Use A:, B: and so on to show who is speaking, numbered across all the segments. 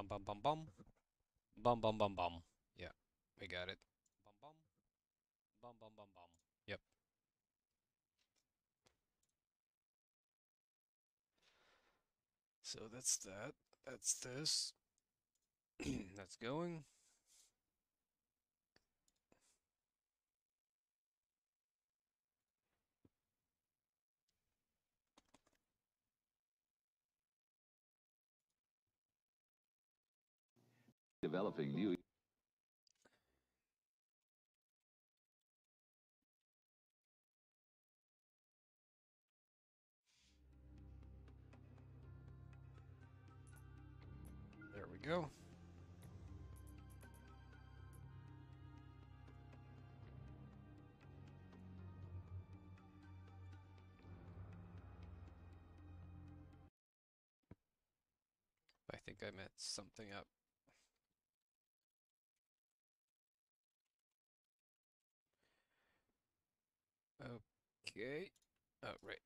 A: Bum bum bum bum. Bum bum bum bum. Yeah, we got it. Bum bum. Bum bum bum bum. Yep. So that's that. That's this. that's going.
B: Developing new
A: There we go. I think I messed something up. Okay. Oh, right.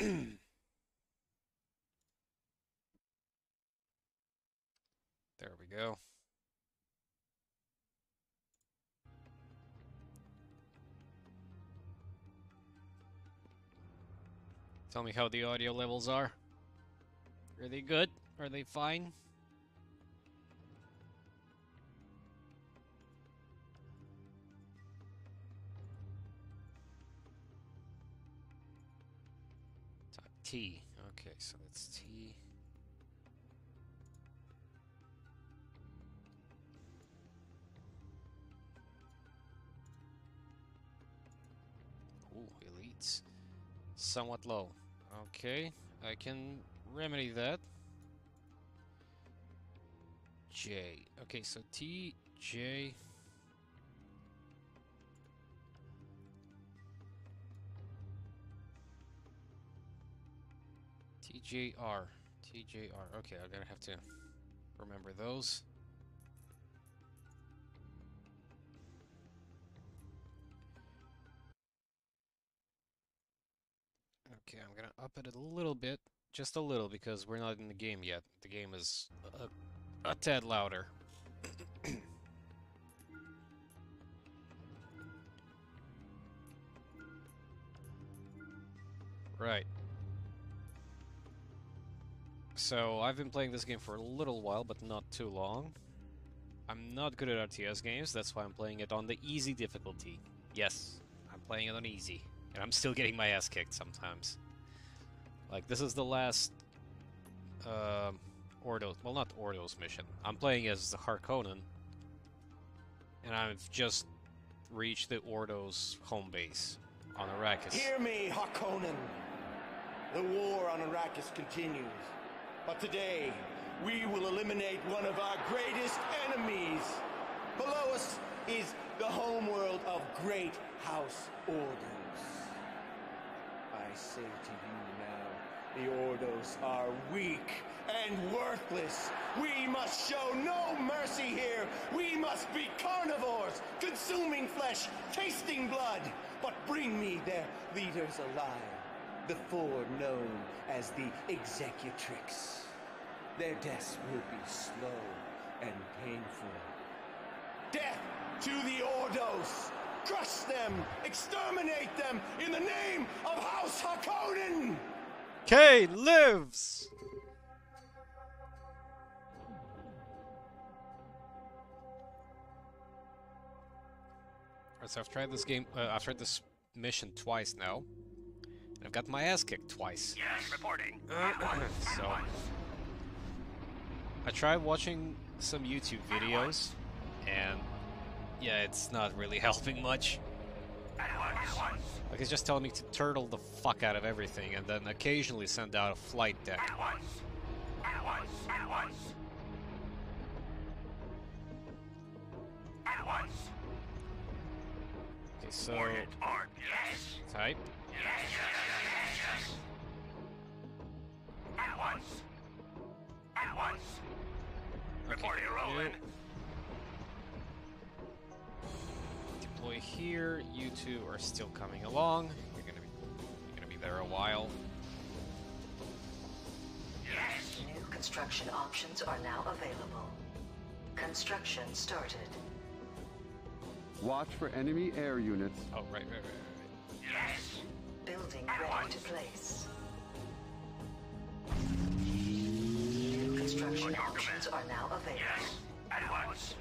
A: There we go. Tell me how the audio levels are. Are they good? Are they fine? T. Okay, so that's T. Ooh, elites. Somewhat low. Okay, I can remedy that. J. Okay, so T, J. TJR. TJR. Okay, I'm gonna have to remember those. Okay, I'm gonna up it a little bit, just a little, because we're not in the game yet. The game is a, a tad louder. right. So, I've been playing this game for a little while, but not too long. I'm not good at RTS games, that's why I'm playing it on the easy difficulty. Yes, I'm playing it on easy. And I'm still getting my ass kicked sometimes. Like, this is the last... Uh, Ordos... Well, not Ordos mission. I'm playing as the Harkonnen. And I've just reached the Ordos home base on Arrakis.
C: Hear me, Harkonnen. The war on Arrakis continues. But today, we will eliminate one of our greatest enemies. Below us is the homeworld of Great House Ordos. I say to you now, the Ordos are weak and worthless. We must show no mercy here. We must be carnivores, consuming flesh, tasting blood. But bring me their leaders alive, the four known as the Executrix. Their deaths will be slow and painful. Death to the Ordos! Crush them! Exterminate them in the name of House Harkonnen!
A: Kay lives! Alright, so I've tried this game, uh, I've tried this mission twice now. And I've got my ass kicked twice.
D: Yes, reporting.
A: Uh, so, I tried watching some YouTube videos, and yeah, it's not really helping much. Like, it's just telling me to turtle the fuck out of everything, and then occasionally send out a flight deck. Okay, so type. Okay,
D: rolling.
A: Deploy here. You two are still coming along. You're gonna be you're gonna be there a while.
D: Yes.
B: New construction options are now available. Construction started.
D: Watch for enemy air units.
A: Oh, right, right, right, right. Yes!
B: Building ready to place. New construction options are now available. Yes. At once.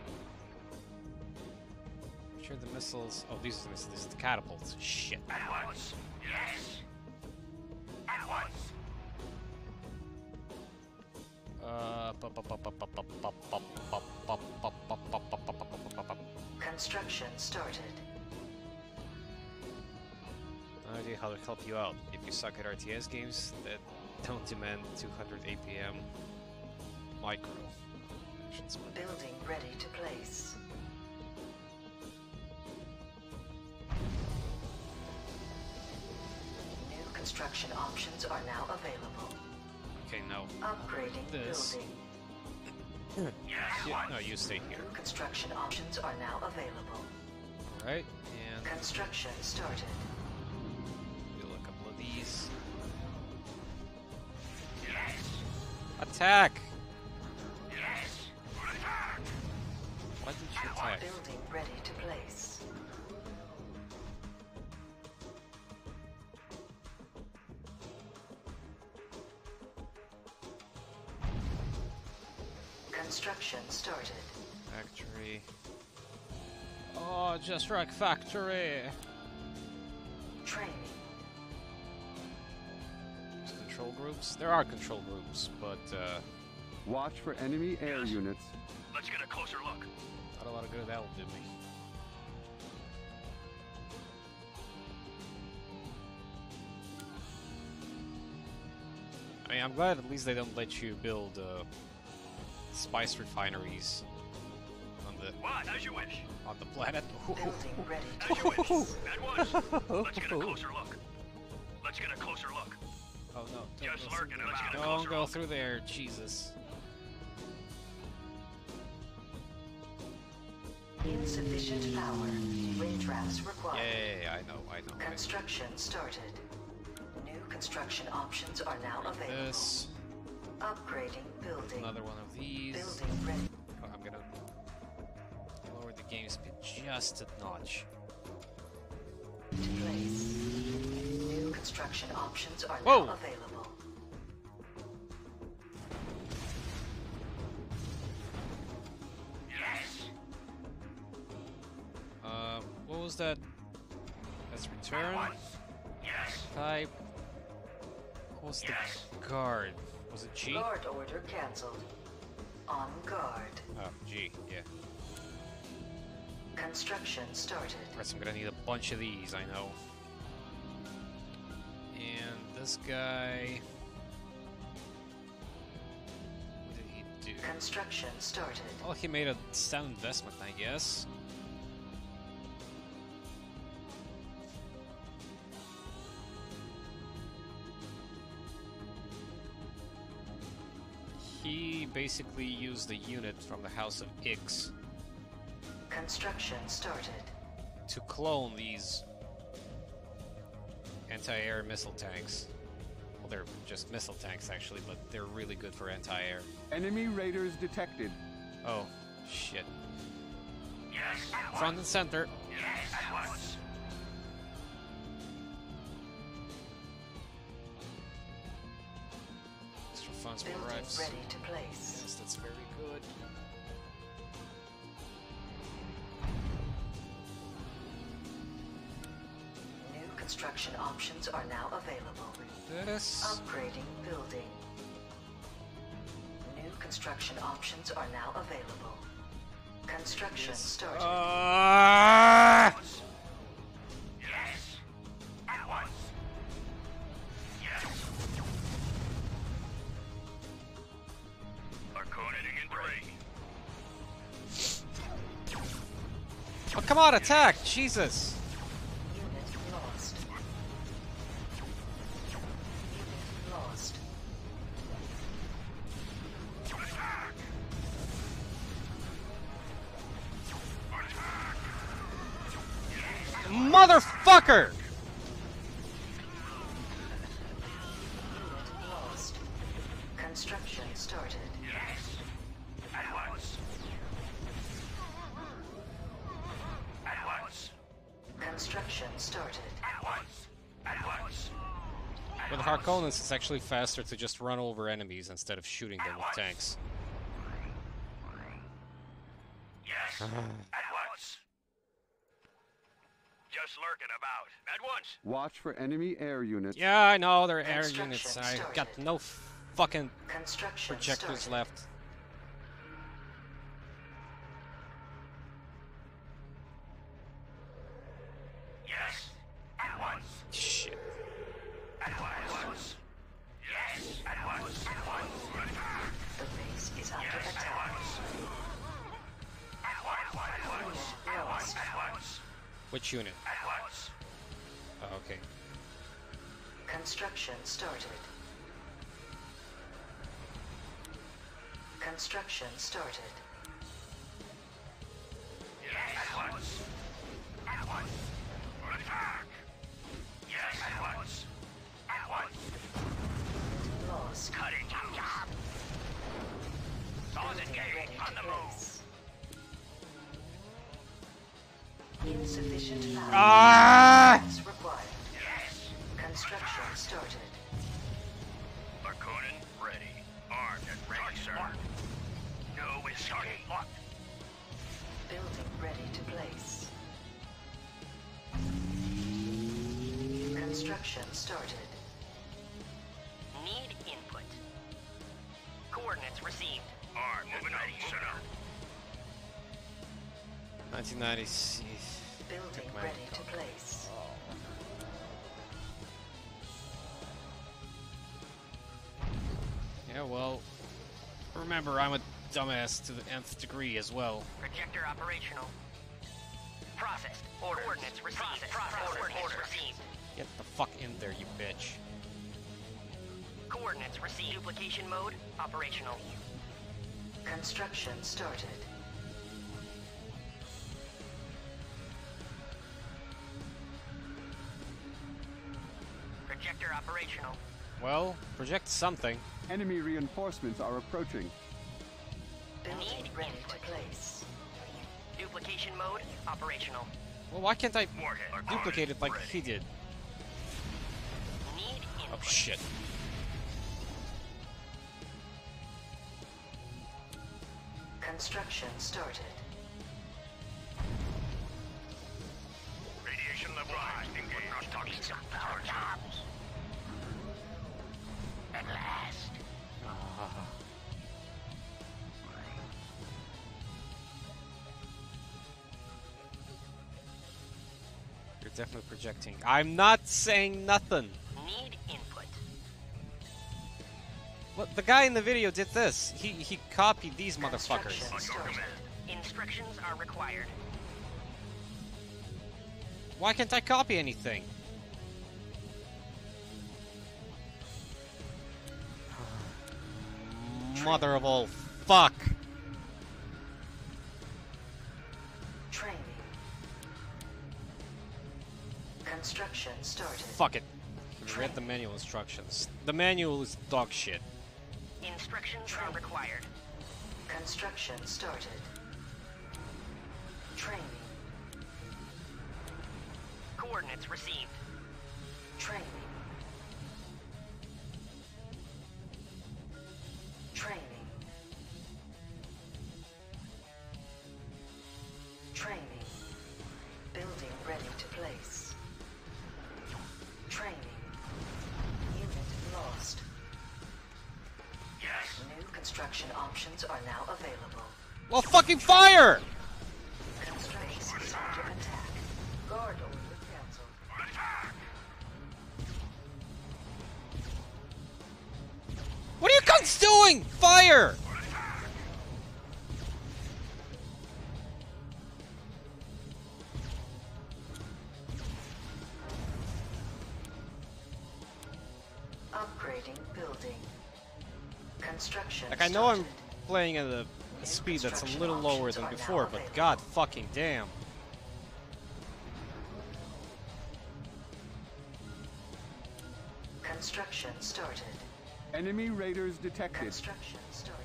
A: Sure, the missiles. Oh, these are the, these are the catapults. Shit. Uh, bu- bu- bu- bu- bu-
B: Construction started.
A: No idea how to help you out. If you suck at RTS games that don't demand 200 APM micro. actions,
B: Building ready to place. New construction options are now available.
A: Okay, no.
B: Upgrading
A: This.
B: building.
A: Yeah, no, you stay here.
B: Construction options are now available.
A: Alright, and
B: Construction started.
A: do a couple of these. Attack! Why did you attack?
B: Building ready to place. Construction started.
A: Factory. Oh, just rock factory!
B: Training.
A: There's control groups? There are control groups, but uh,
D: Watch for enemy air units.
E: Let's get a closer look.
A: not a lot of good that'll do me. I mean, I'm glad at least they don't let you build uh, spice refineries on the
E: What? As you wish.
A: on the planet.
B: Building ready
E: As you wish.
B: place.
E: At. Let's get a closer look. Let's get a closer look.
A: Oh no! Don't
E: Just
A: go through
E: lurking,
A: there.
E: let's get a
A: Don't
E: closer
A: go
E: look.
A: through there, Jesus.
B: Insufficient power. Wind traps required.
A: Yeah, I know, I know. I know.
B: Construction started. New construction options are now available.
A: This,
B: Upgrading building.
A: another one of these.
B: Building ready.
A: Oh, I'm gonna lower the game speed just a notch.
B: to place. New construction options are
A: Whoa.
B: now available.
A: Uh, what was that? That's return.
E: Yes.
A: Type. What was the guard? Was it G?
B: Guard order cancelled. On guard.
A: Oh, G. Yeah.
B: Construction started.
A: Right, I'm gonna need a bunch of these. I know. And this guy. What did he do?
B: Construction started.
A: Well, he made a sound investment, I guess. He basically used the unit from the House of Ix
B: Construction started.
A: to clone these anti-air missile tanks. Well, they're just missile tanks actually, but they're really good for anti-air.
D: Enemy raiders detected.
A: Oh, shit.
E: Yes.
A: Front and center.
E: Yes.
A: Extra
B: Building
A: arrives.
B: ready to place.
A: Yes, that's very good.
B: New construction options are now available.
A: This.
B: Upgrading building. New construction options are now available. Construction started.
A: Ah! Come on, attack! Jesus! It's actually faster to just run over enemies instead of shooting them with tanks.
E: Yes. At once. Just lurking about. At once.
D: Watch for enemy air units.
A: Yeah, I know, they're air
B: Construction
A: units. I got no fucking
B: Construction
A: projectors
B: started.
A: left. 1990.
B: Building ready to place.
A: Yeah, well, remember, I'm a dumbass to the nth degree as well.
F: Projector operational. Processed. Received. Processed. Received.
A: Get the fuck in there, you bitch.
F: Coordinates received. Duplication mode operational.
B: Construction started.
A: Well, project something.
D: Enemy reinforcements are approaching.
B: Building
F: Need
B: ready to place.
F: Duplication mode operational.
A: Well, why can't I
E: Warhead.
A: duplicate it like
E: ready.
A: he did?
F: Need
A: Oh shit.
B: Construction started.
A: Definitely projecting. I'm not saying nothing.
F: Need input.
A: Look, the guy in the video did this. He he copied these motherfuckers.
E: On your
B: started.
E: command.
F: Instructions are required.
A: Why can't I copy anything? Mother of all fuck. Fuck it. Read the manual instructions. The manual is dog shit.
F: Instructions are required.
B: Construction started. Training.
F: Coordinates received.
A: Like, I know I'm playing at a, a speed that's a little lower than before, but god fucking damn.
B: Construction started.
D: Enemy raiders detected.
B: Construction started.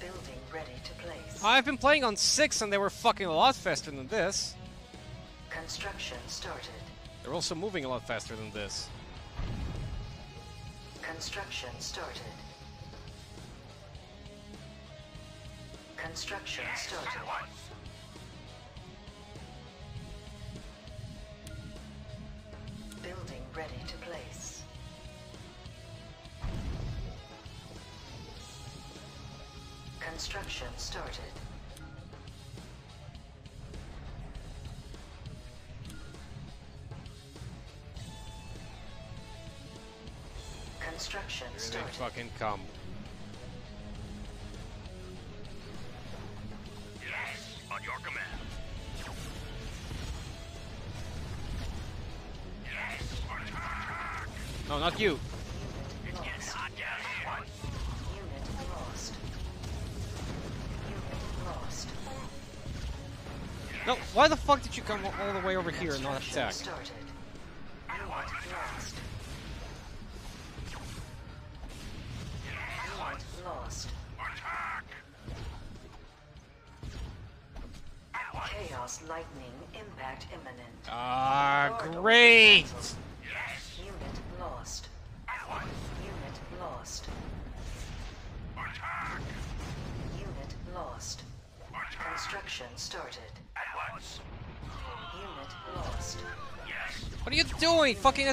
B: Building ready to place.
A: I've been playing on 6 and they were fucking a lot faster than this.
B: Construction started.
A: They're also moving a lot faster than this.
B: Construction started. Construction started.
A: Fucking come.
E: Yes, on your command. Yes, attack!
A: No, not you.
E: It's getting hot down here.
B: Unit lost. Unit lost.
A: No, why the fuck did you come all the way over here and not attack?
B: started.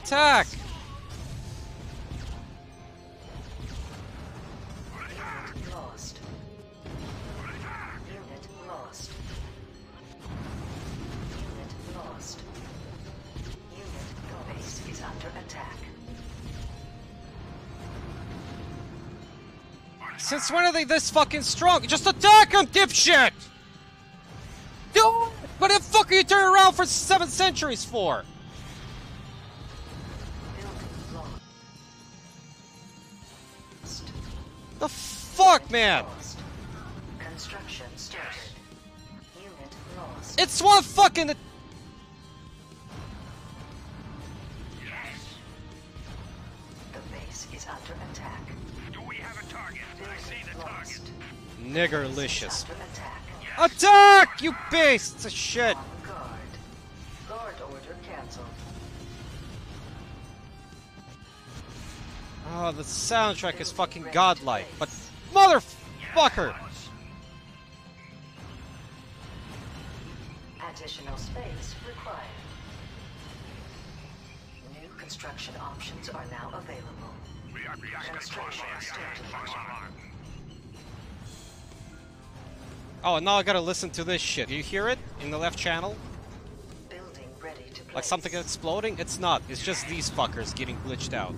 E: Attack!
B: Lost. Unit lost. Unit lost. Unit base is under attack.
A: Since when are they this fucking strong? Just attack them, dipshit! What the fuck are you turning around for seven centuries for? Fuck, man?
B: Construction started. Unit lost.
A: It's one fucking.
B: The base is under attack.
E: Do we have a target? I see the
B: Building
E: target.
A: Niggerlicious.
B: Under attack.
A: Attack, you beasts of shit!
B: On guard. Guard order cancelled.
A: Oh, the soundtrack is fucking godlike, but
B: Additional space required. New construction options are now available. Construction.
A: Oh, now I gotta listen to this shit. Do you hear it in the left channel?
B: Building ready to.
A: Like something exploding? It's not. It's just these fuckers getting glitched out.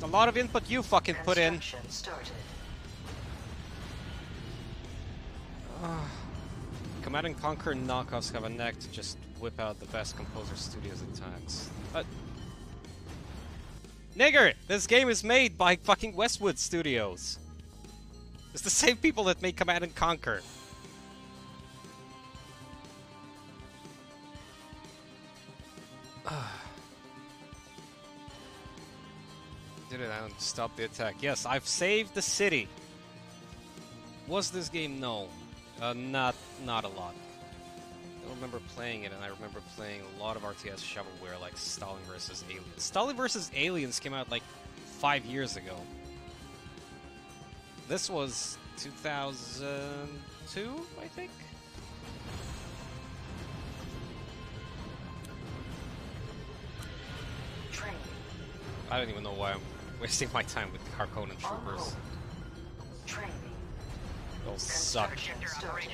A: It's a lot of input you fucking put in. Command and Conquer knockoffs have a knack to just whip out the best composer studios attacks. But uh, Nigger! This game is made by fucking Westwood Studios. It's the same people that made Command and Conquer. Stop the attack? Yes, I've saved the city. Was this game known? Uh, not not a lot. I don't remember playing it, and I remember playing a lot of RTS shovelware like Stalin vs. Aliens. Stalin vs. Aliens came out like five years ago. This was 2002, I think.
B: Training.
A: I don't even know why I'm wasting my time with Harkonnen
B: On
A: troopers.
B: Training.
A: Those suck.
B: Started.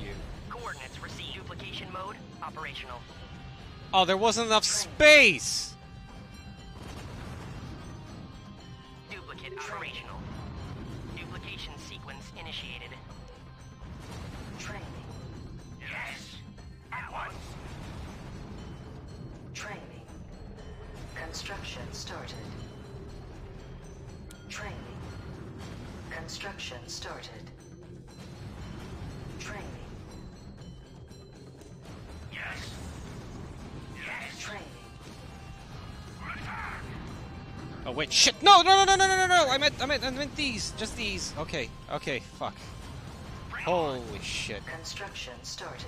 A: you.
F: Coordinates received. Duplication mode operational.
A: Oh, there wasn't enough space.
F: Duplicate operational.
E: Duplication
B: sequence initiated. Started. Training. Construction started. Training.
E: Yes. Yes.
B: Training.
E: Attack.
A: Oh wait, shit! No, no, no, no, no, no, no, no! I meant, I meant, I meant these, just these. Okay, okay, fuck. Holy shit!
B: Construction started.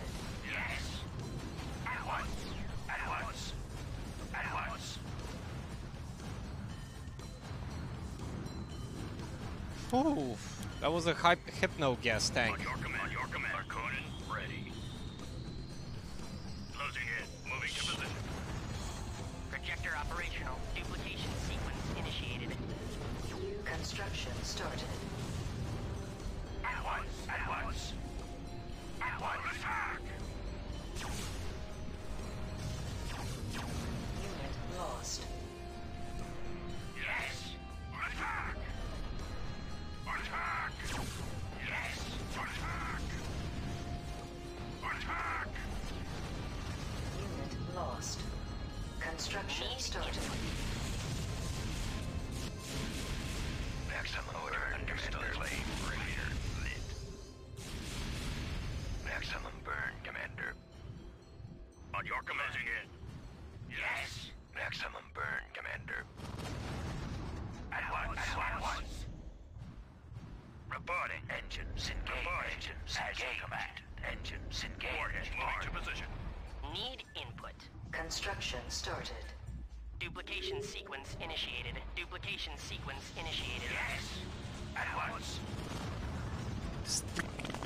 A: Ooh, that was a hyp hypno gas tank.
E: On your command. Your command. Harkonnen, ready. Closing in. Moving to position.
F: Projector operational. Duplication sequence initiated.
B: Construction started.
E: At once. At once.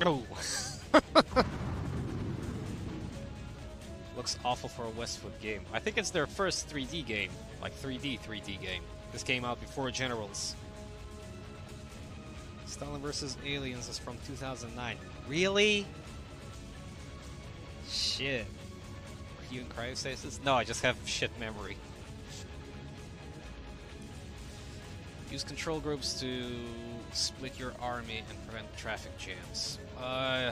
A: Oh. Looks awful for a Westwood game. I think it's their first 3D game, like 3D 3D game. This came out before Generals. Stalin vs. Aliens is from 2009. Really? Shit. Are you in cryostasis? No, I just have shit memory. Use control groups to split your army and prevent traffic jams. Uh,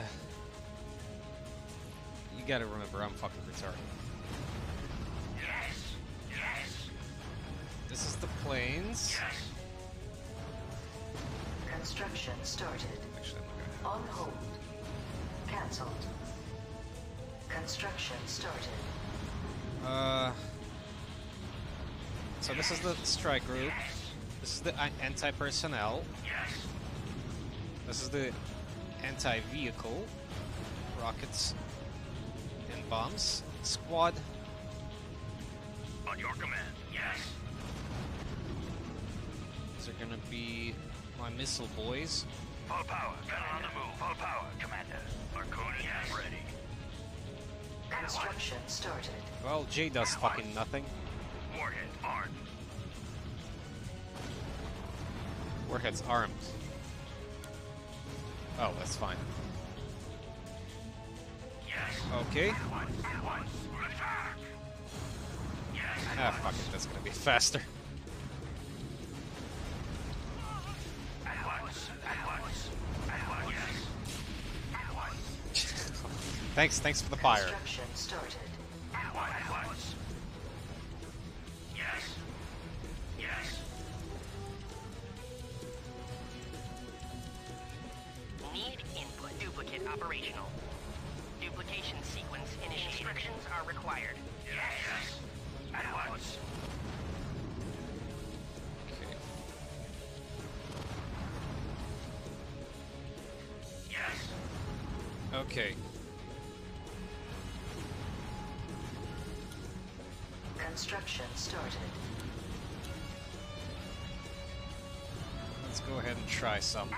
A: you gotta remember, I'm fucking retarded.
E: Yes. Yes.
A: This is the planes.
E: Yes.
B: Construction started.
A: Actually, I'm not
B: On hold. Cancelled. Construction started.
A: Uh. So this is the strike group. This is the uh, anti-personnel.
E: Yes.
A: This is the anti-vehicle. Rockets and bombs. Squad.
E: On your command. Yes.
A: These are gonna be my missile boys.
E: Full power. Gun on the move. Full power, Commander. Harkonnen yes. ready.
B: Construction started.
A: Well, Jay does fucking nothing.
E: Warhead armed.
A: Warhead's armed. Oh, that's fine. Okay. Ah, fuck it, that's gonna be faster. Thanks, thanks for the fire.
F: Operational. Duplication sequence initiated. Instructions are required.
E: Yes. At once.
A: Okay.
E: Yes.
A: Okay.
B: Construction started.
A: Let's go ahead and try some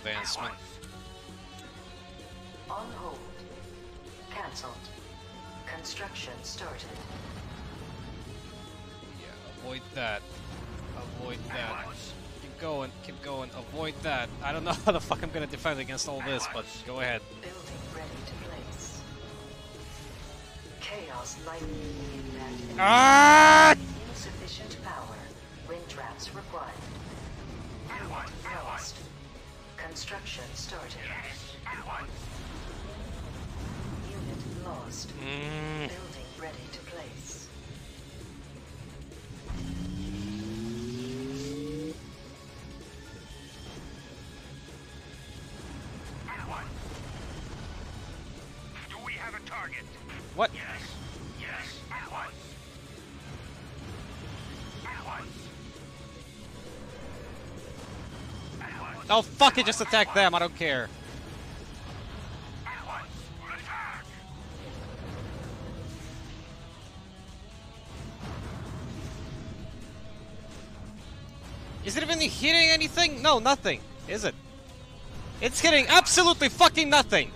A: advancement.
B: On hold. Cancelled. Construction started.
A: Yeah, avoid that. Avoid that. Keep going, keep going. Avoid that. I don't know how the fuck I'm gonna defend against all this, but go ahead.
B: Building ready to place. Chaos lightning.
A: Ah!
B: Construction started.
E: Yes, at once.
B: Unit lost.
A: Mm.
B: Building ready
A: Oh fuck it, just attack them. I don't care. Is it even hitting anything? No, nothing. Is it? It's hitting absolutely fucking nothing.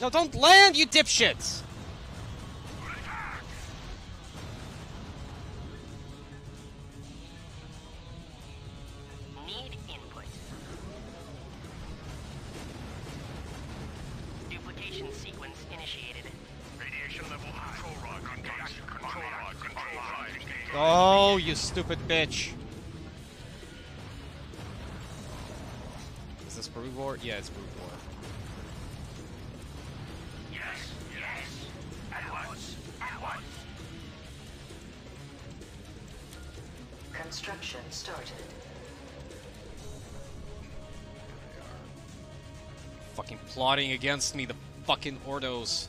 A: No, don't land, you dipshits. Stupid bitch. Is this Brood War? Yeah, it's Brood War.
E: Yes, yes. At once. At once.
B: Construction started.
A: Fucking plotting against me, the fucking Ordos.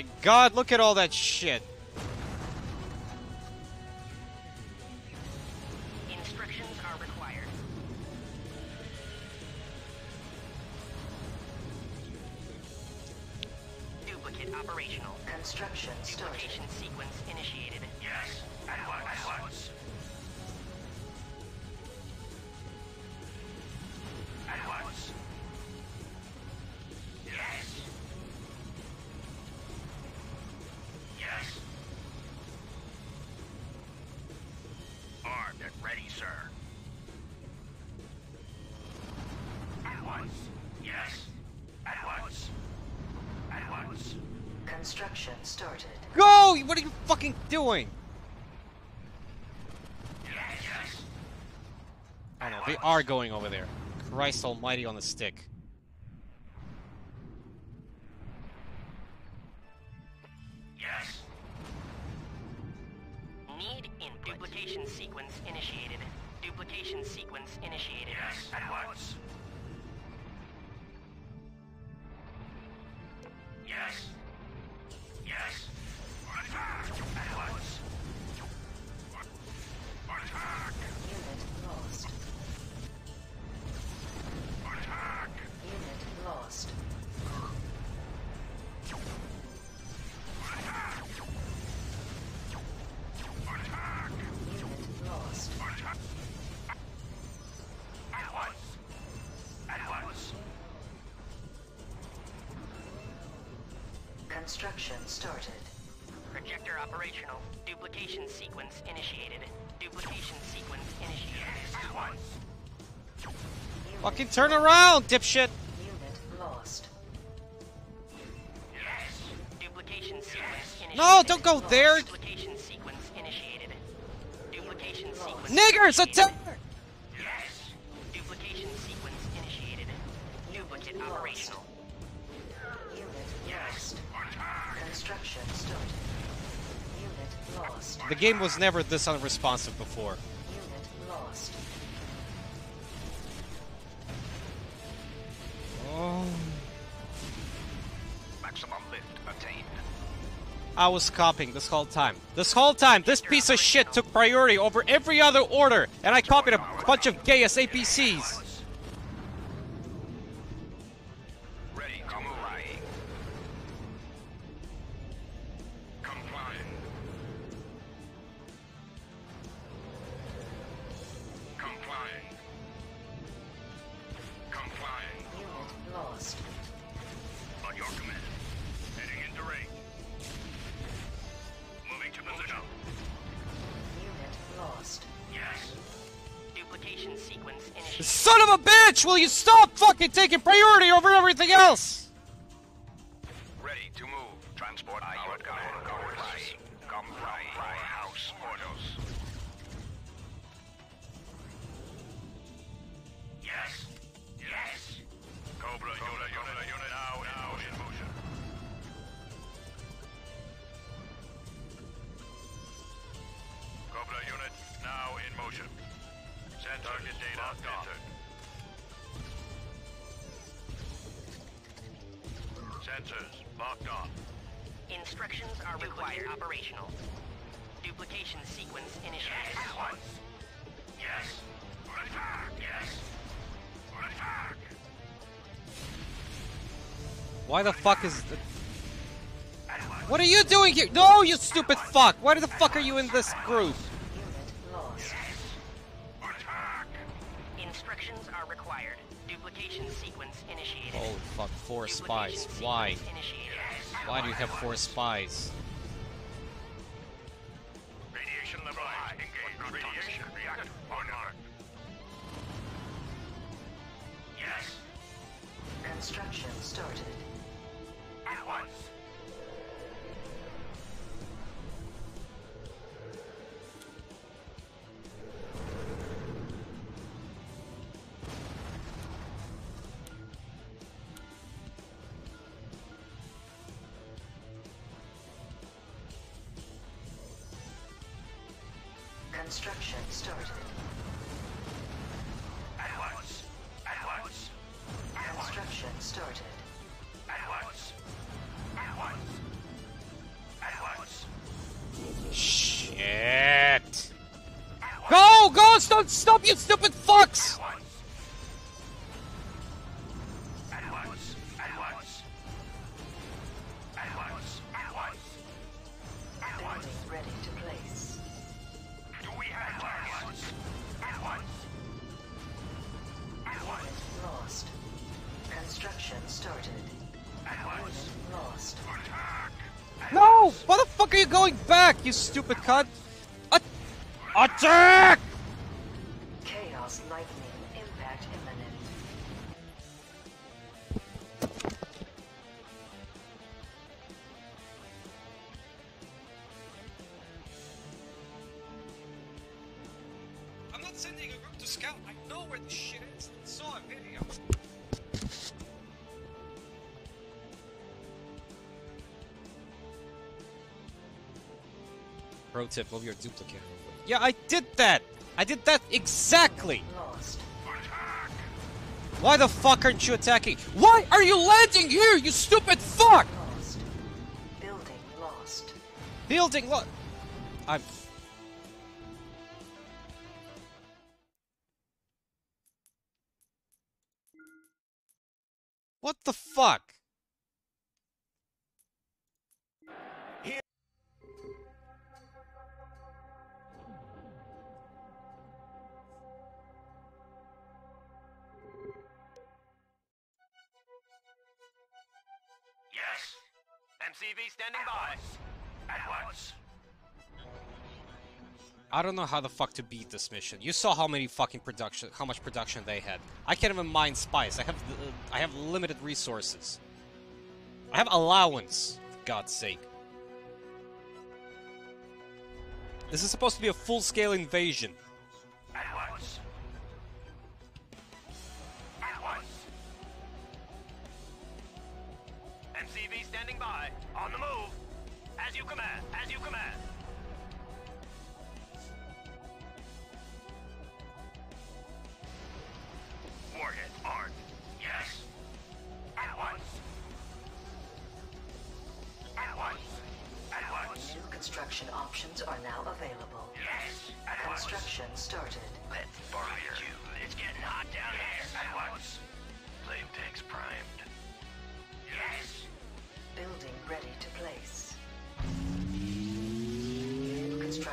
A: My god, look at all that shit. They are going over there. Christ almighty on the stick.
B: Started.
F: Projector operational. Duplication sequence initiated. Duplication sequence initiated.
E: At once.
B: Unit,
A: Fucking turn around, dipshit!
B: unit lost.
E: Yes.
F: Duplication sequence initiated.
A: No, don't go there! Game was never this unresponsive before. Oh.
E: Maximum lift attained.
A: I was copying this whole time. This whole time, this piece of shit took priority over every other order, and I copied a bunch of gay ass APCs.
E: bitch, will
B: you stop
E: fucking taking priority over everything else? Ready to
F: move. Transport our
A: guys. Comply house orders. Yes. Yes. Cobra, unit, unit, unit, now, now, in
E: motion. Cobra unit, now in motion. Send target data entered. Sensors locked on.
F: Instructions are required. Operational. Duplication sequence initiated.
E: At once. Yes. For attack. Yes. For attack.
A: Why the fuck is... The... What are you doing here? No, you stupid fuck! Why the fuck are you in this group? Four spies. Why? Why do you have four spies? You stupid cunt? A- tip, move your duplicate. Yeah, I did that! I did that exactly! Why the fuck aren't you attacking? Why are you landing here, you stupid fuck?
B: Lost. Building lost.
A: Building what? Don't know how the fuck to beat this mission. You saw how many fucking production, how much production they had. I can't even mine spice. I have, uh, I have limited resources. I have allowance, for God's sake. This is supposed to be a full-scale invasion.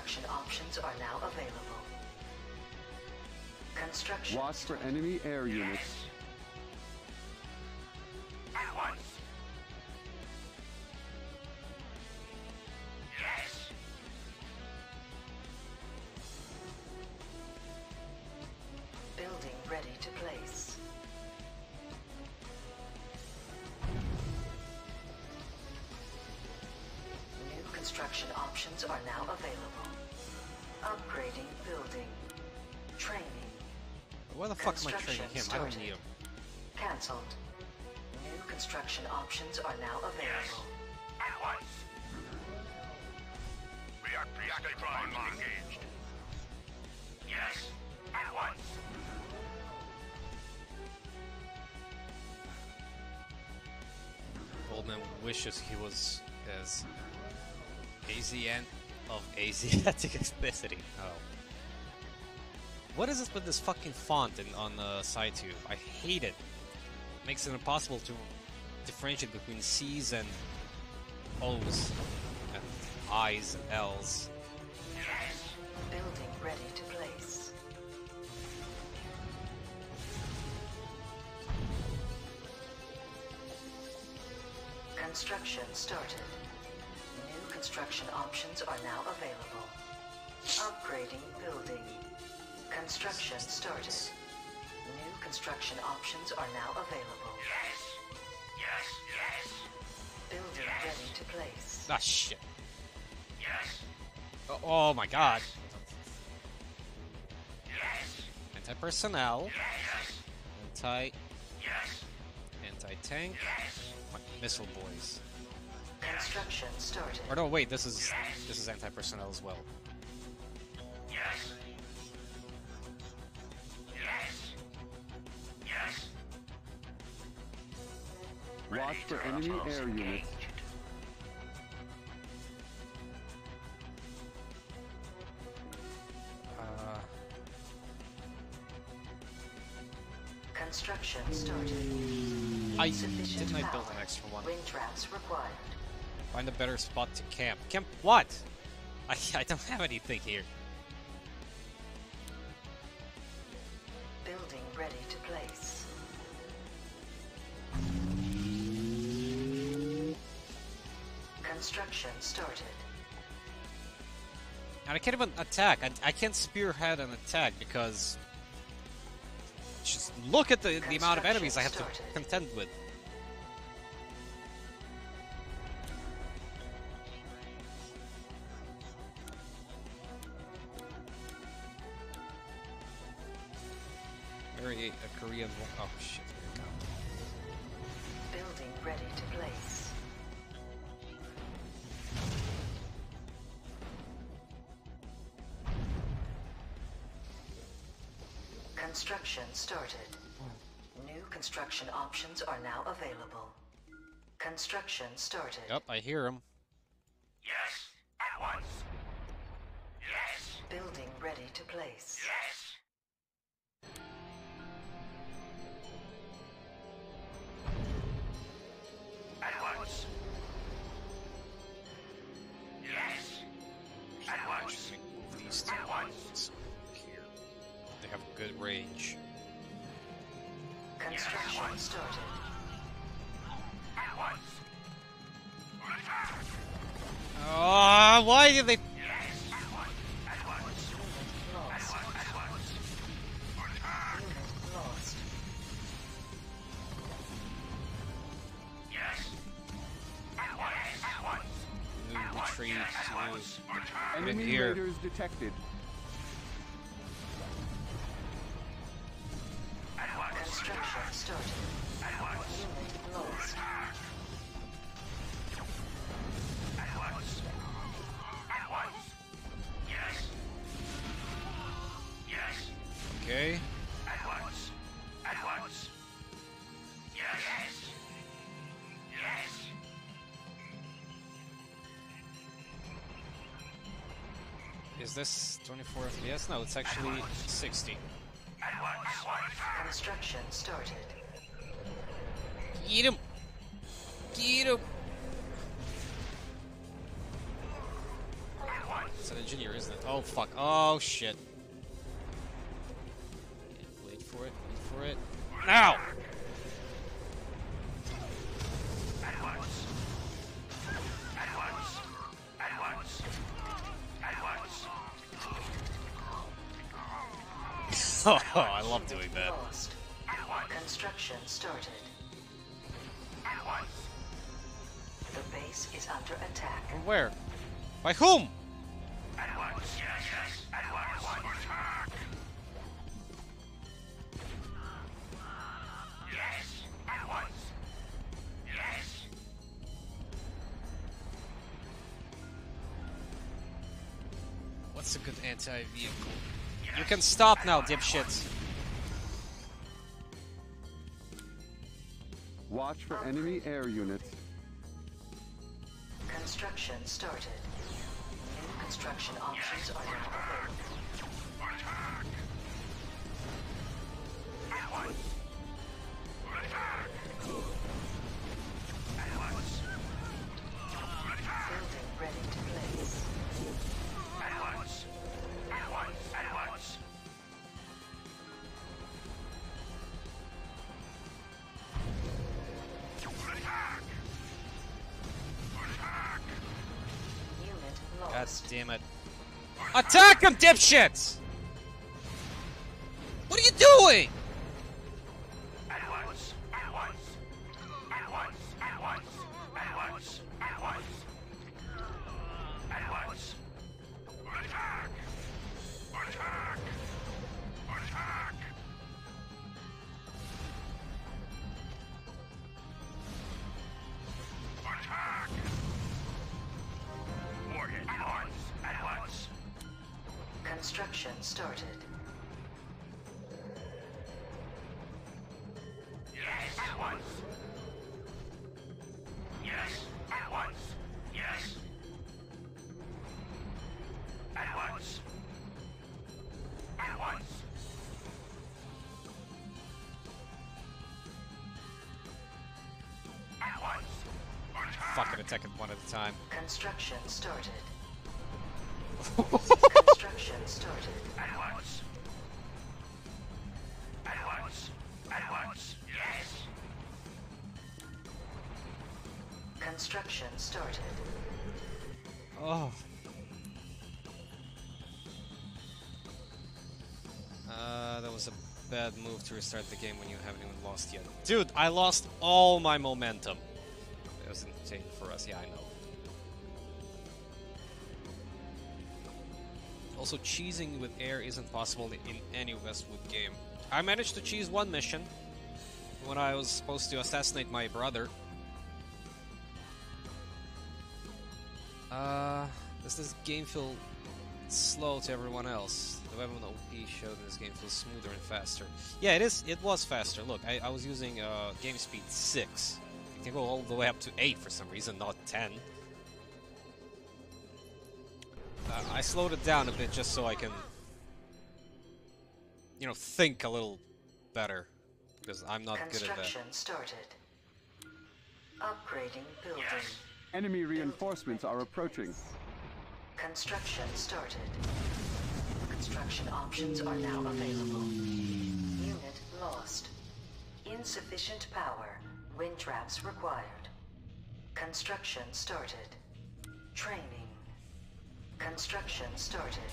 B: Construction options are now available. Construction.
D: Watch for enemy air units.
A: Fuck am I
B: Construction
A: training him? I don't
B: started.
A: need him.
B: Cancelled. New construction options are now available.
E: At once. React reactor prime engaged. Yes. At once.
A: Oldman wishes he was as Asian of Asiatic ethnicity. Oh. What is this with this fucking font in, on the side tube? I hate it. Makes it impossible to differentiate between C's and O's and I's and L's.
B: Building ready to place. Construction started. New construction options are now available. Upgrading building. Construction started. New construction options are now available.
E: Yes. Yes. Yes.
B: Building ready to place.
A: Ah, shit.
E: Yes.
A: Oh, oh my god.
E: Yes.
A: Anti personnel,
E: Yes.
A: anti
E: Yes.
A: anti tank, Yes. missile boys.
B: Construction started.
A: Or no, wait, this is this is anti personnel as well.
E: Yes. Yes.
D: Watch for enemy air units.
A: Uh,
B: Construction started.
A: I
B: Sufficient
A: didn't I build an extra one?
B: Wind traps required.
A: Find a better spot to camp. Camp what? I I don't have anything here.
B: Building ready to place. Construction started.
A: And I can't even attack. I, I can't spearhead an attack because just look at the, the amount of enemies I have to contend with. Marry a uh, Korean wo- Oh shit,
B: started. New construction options are now available. Construction started.
A: Yep, I hear him.
E: Yes. At once. Yes.
B: Building ready to place.
E: Yes. At once. Yes. At once.
A: Move these
E: At once.
A: here. They have good range.
B: Construction started.
E: At once. Attack.
A: Ah, why did they?
E: Yes. At once.
B: Construction.
E: At once. At once. Yes. Yes.
A: Okay.
E: At once. At once. Yes. Yes.
A: Is this 24 FPS? No, it's actually 60.
B: Construction started.
A: Get him! Get him! It's an engineer, isn't it? Oh fuck! Oh shit! Whom?
E: At once. Yes. Yes. At once. Attack. Yes. Yes.
A: What's a good anti-vehicle?
E: Yes.
A: You can stop now, dipshits.
D: Watch for enemy air units.
B: Construction started. Construction options are available.
A: Damn it. Attack them, dipshits! What are you doing?
E: Attack.
A: It one at a time.
B: Construction started. Construction started.
E: At once. At once. At once. Yes.
B: Construction started.
A: Oh. Uh, that was a bad move to restart the game when you haven't even lost yet. Dude, I lost all my momentum. For us, yeah, I know. Also, cheesing with air isn't possible in any Westwood game. I managed to cheese one mission when I was supposed to assassinate my brother. Uh, does this game feel slow to everyone else? The weapon OP showed in this game feels smoother and faster. Yeah, it is. It was faster. Look, I, I was using uh, game speed 6. It can go all the way up to 8 for some reason, not 10. Uh, I slowed it down a bit just so I can, you know, think a little better. Because I'm not good at that.
B: Construction started. Upgrading building.
D: Enemy reinforcements are approaching.
B: Construction started. Construction options are now available. Unit lost. Insufficient power. Wind traps required. Construction started. Training. Construction started.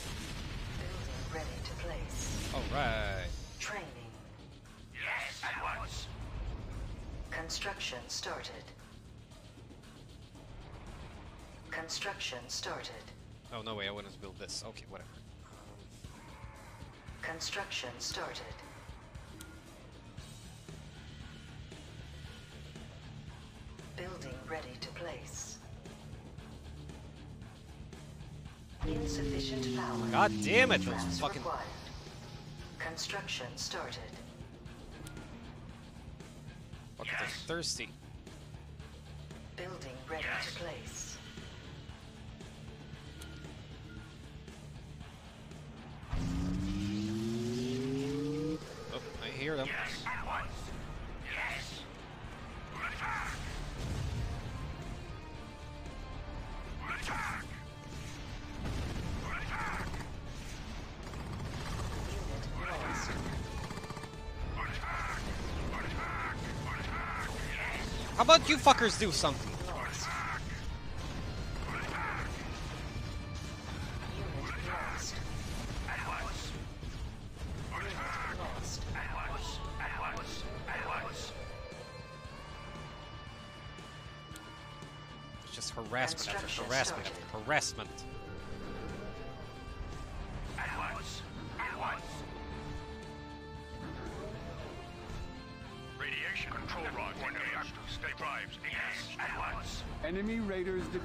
B: Building ready to place.
A: Alright.
B: Training.
E: Yes, at once.
B: Construction started. Construction started.
A: Oh, no way, I wouldn't build this. Okay, whatever.
B: Construction started. Building ready to place. Insufficient power.
A: God damn it, those fucking-
B: required. Construction started.
A: Fuck, they're thirsty.
B: Building ready
E: Yes.
B: to place.
A: Oh, I hear them.
E: Yes. Yes.
A: How about you fuckers do something? It's just harassment after harassment after harassment.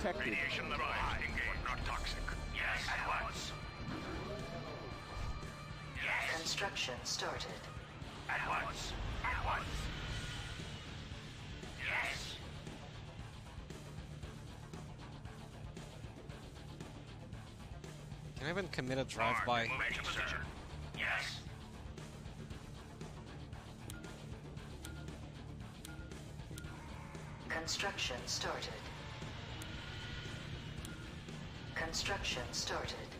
D: Raiders detected.
E: Radiation drives engaged. Not toxic. Yes, at once.
B: Construction started.
E: At once. At once. Yes.
A: Can I even commit a drive-by?
E: Moving to position. Yes.
B: Construction started. Construction started.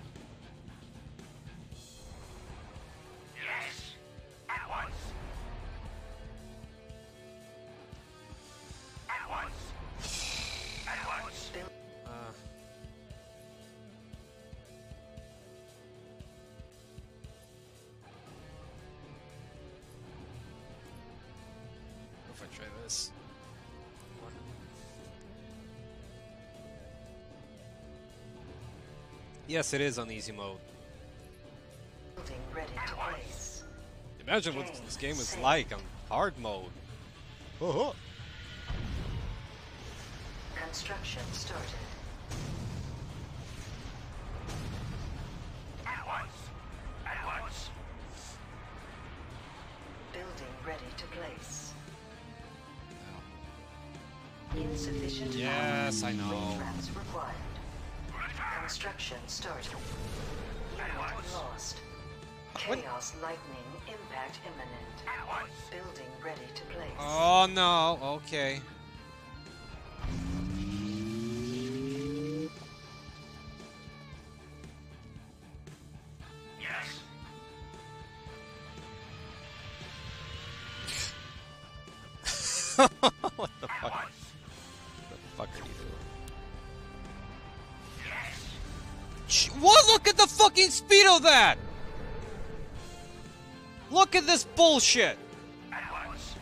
E: Yes,
A: it is on easy mode.
B: building ready to place.
A: Imagine what this game is like on hard mode. Oh,
B: Construction started.
E: At once. At once.
B: Building ready to place. Insufficient
A: Yes, I know.
B: Construction started.
E: At
B: Unit
E: once.
B: lost. Chaos lightning impact imminent.
E: At once.
B: Building ready to place.
A: Oh no, okay. That! Look at this bullshit!
E: Once.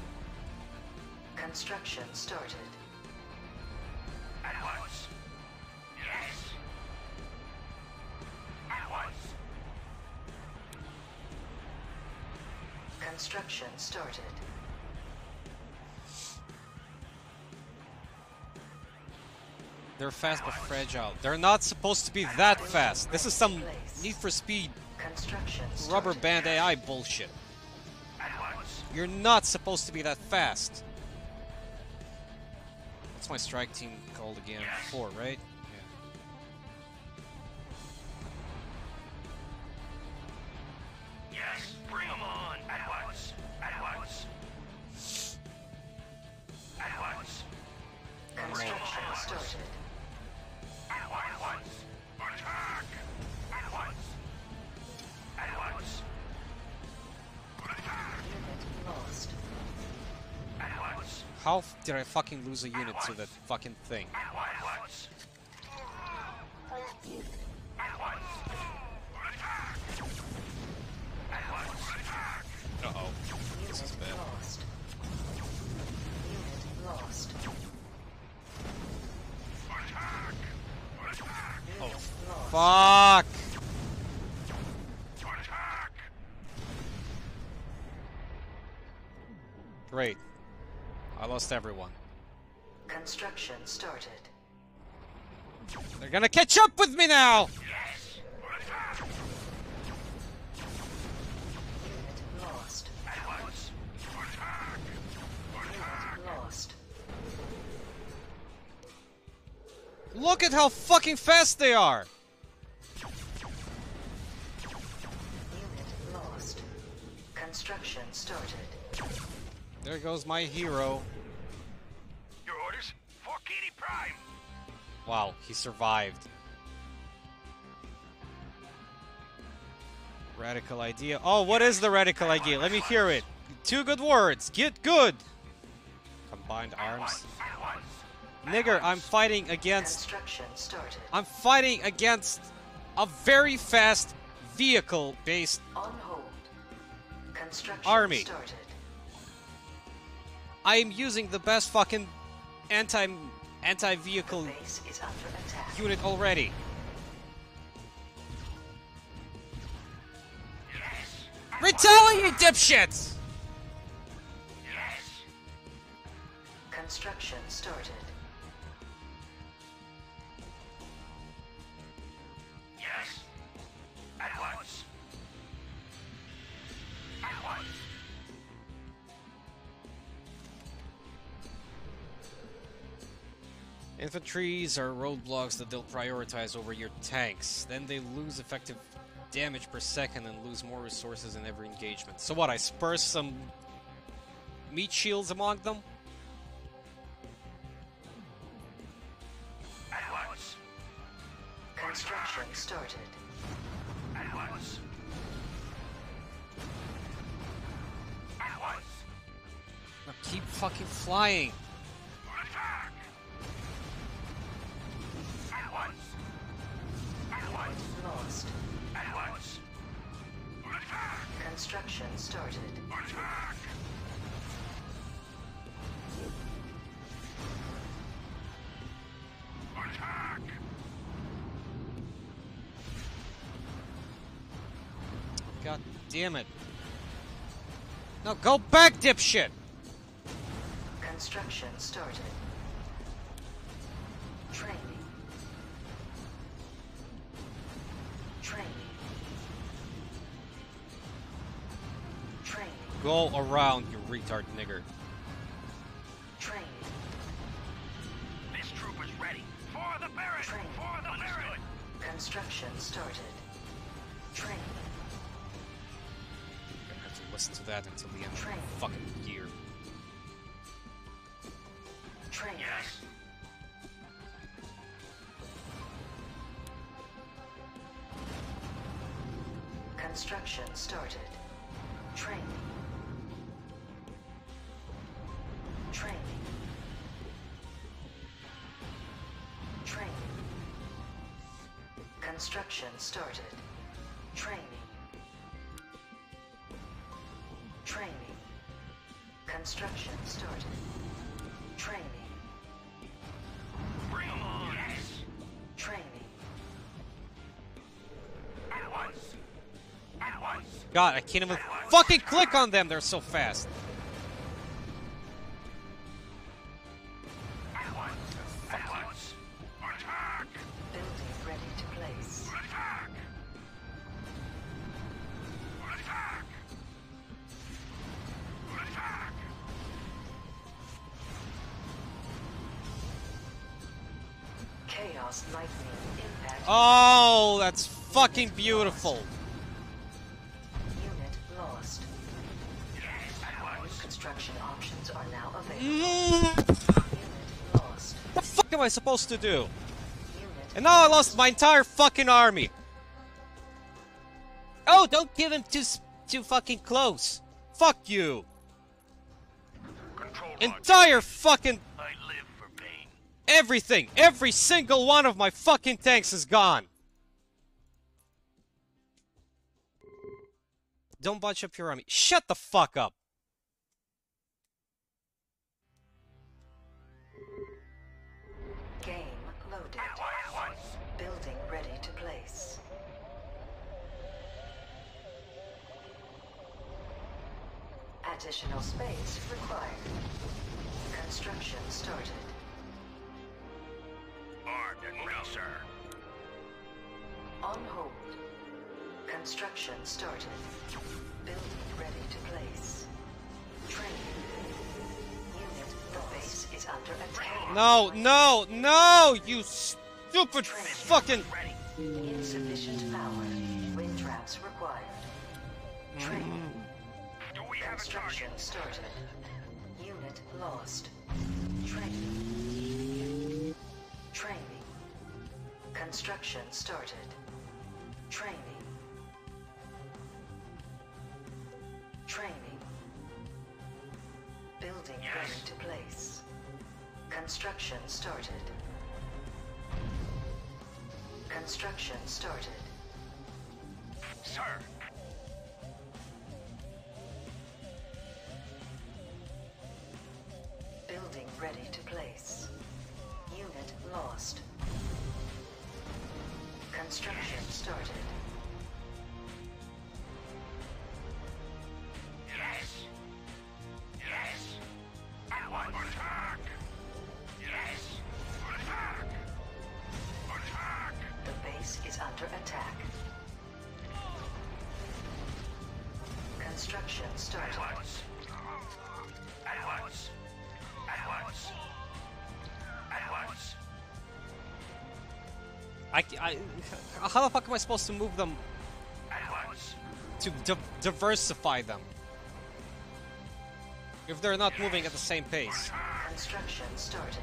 B: Construction started.
E: Yes.
B: Construction started.
A: They're fast but fragile. They're not supposed to be that fast. This is some Need for Speed rubber band AI bullshit. You're not supposed to be that fast. What's my strike team called again? Four, right? Did I fucking lose a unit to that fucking thing?
B: Lost
A: everyone.
B: Construction started.
A: They're gonna catch up with me now!
E: Yes.
B: Unit lost.
E: Attack. Attack.
B: Unit lost.
A: Look at how fucking fast they are!
B: Unit lost. Construction started.
A: There goes my hero. Wow, he survived. Radical idea. Oh, what is the radical idea? Let me hear it. Two good words. Get good. Combined arms. Nigger, I'm fighting against. I'm fighting against a very fast vehicle-based.
B: On hold. Construction
A: Army. I am using the best fucking anti anti-vehicle
B: Base is under attack.
A: unit already.
E: Yes.
A: Retaliate, dipshits!
E: Yes.
B: Construction started.
A: Infantries are roadblocks that they'll prioritize over your tanks. Then they lose effective damage per second and lose more resources in every engagement. So what, I spur some meat shields among them?
E: At once.
B: Construction started.
E: At once. At once.
A: Now keep fucking flying.
B: Lost.
E: At once. Attack.
B: Construction started.
E: Attack. Attack.
A: God damn it. No, go back, dipshit!
B: Construction started. Training. Training.
A: Go around, you retard nigger.
B: Training.
E: This troop is ready. For the Baron.
B: Train.
E: For the Baron.
B: Construction started. Training.
A: Gonna have to listen to that until the end of
B: Train.
A: the fucking year.
B: Training.
E: Yes.
B: Construction started. Training. Training. Training. Construction started.
A: God, I can't even fucking click on them, they're so fast. Supposed to do? And now I lost my entire fucking army. Oh, don't give him too too fucking close. Fuck you.
E: Control.
A: Entire fucking
E: I live for pain.
A: everything, every single one of my fucking tanks is gone. Don't bunch up your army. Shut the fuck up.
B: Additional space required. Construction started.
E: Armed and ready, sir.
B: On hold. Construction started. Building ready to place. Training. Unit, the base is under attack.
A: No, no, no, you stupid fucking.
E: Ready.
B: Insufficient power. Wind traps required. Training. Construction started. Unit lost. Training. Training. Construction started. Training. Training. Building ready to place. Construction started. Construction started.
E: Sir.
B: Building ready to place. Unit lost. Construction started.
E: Yes. Yes. At once. Attack. Yes.
A: I, how the fuck am I supposed to move them to di- diversify them if they're not moving at the same pace?
B: Construction started.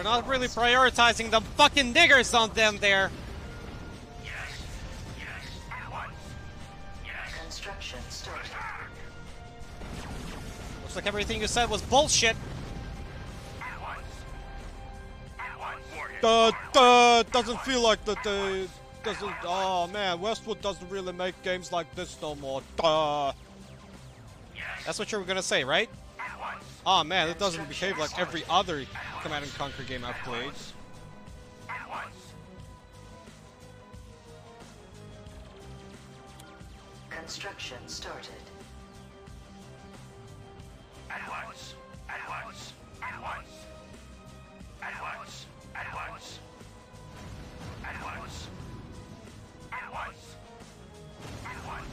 A: They're not really prioritizing the fucking niggers on them there.
E: Yes. Yes. Yes.
B: Construction started.
A: Looks like everything you said was bullshit.
E: At once. At once. Warhead.
A: Doesn't feel like that. Uh, doesn't. Oh man, Westwood doesn't really make games like this no more. Uh,
E: Yes.
A: that's what you were gonna say, right? Oh man, it doesn't behave like every other Command and Conquer game I've played.
E: At once.
B: Construction started.
E: At once. At once. At once. At once. At once. At once. At once. At once.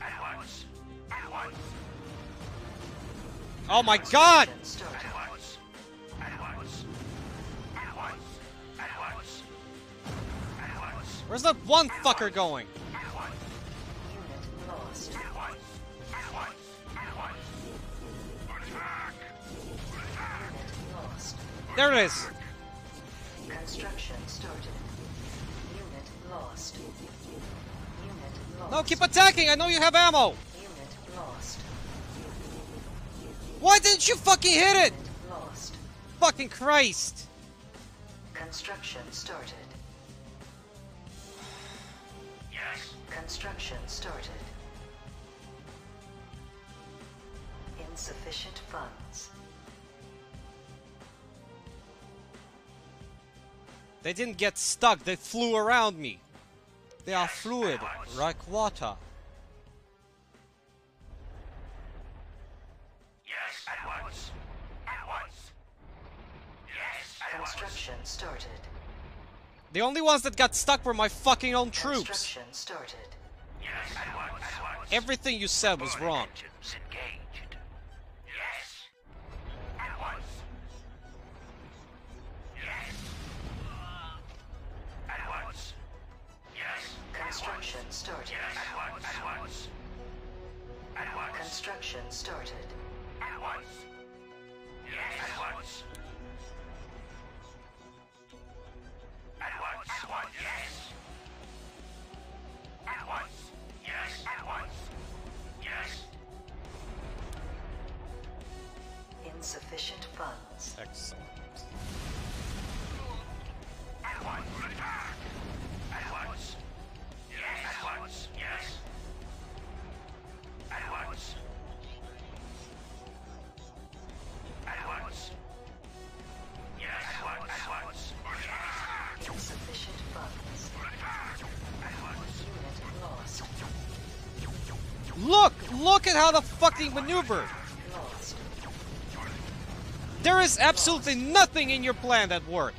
E: At once. At once.
A: Oh my god!
B: Unit going.
A: There it is.
B: Construction started. Unit lost. Unit lost.
A: No, keep attacking. I know you have ammo.
B: Unit lost.
A: Why didn't you fucking hit it?
B: Lost.
A: Fucking Christ.
B: Started. Insufficient funds.
A: They didn't get stuck. They flew around me. They are fluid, like water.
E: Yes. At once. At once. Yes. At once.
B: Construction started.
A: The only ones that got stuck were my fucking own troops.
B: Construction started.
A: Everything you said was wrong.
E: Yes. At once. Yes. At once. Yes.
B: Construction started.
E: Yes. At once. At once. At once.
B: Construction started.
E: At once. Yes. At once.
B: Insufficient funds.
A: Excellent.
E: At once. Attack. At once. Yes. At once. Yes. At once. At once. Yes. At once. At once. Attack.
B: Funds.
E: Attack. At once.
B: Unit lost.
A: Look! Look at how the fucking maneuvered! There is absolutely nothing in your plan that worked.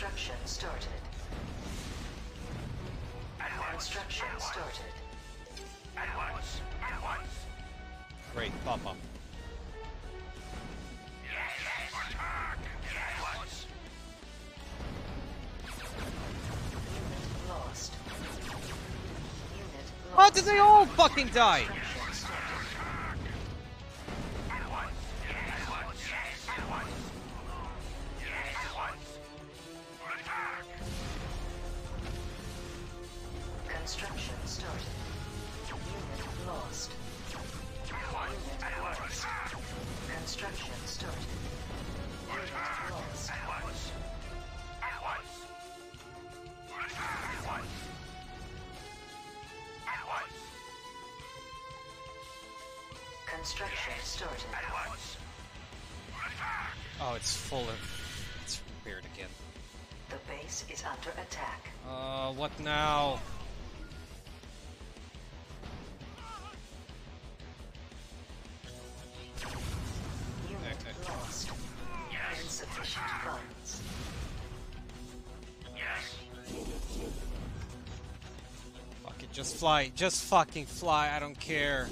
B: Construction started. Construction started.
A: Great, pop up.
B: Unit lost. Unit lost.
A: How did they all fucking die? Just fly. Just fucking fly, I don't care.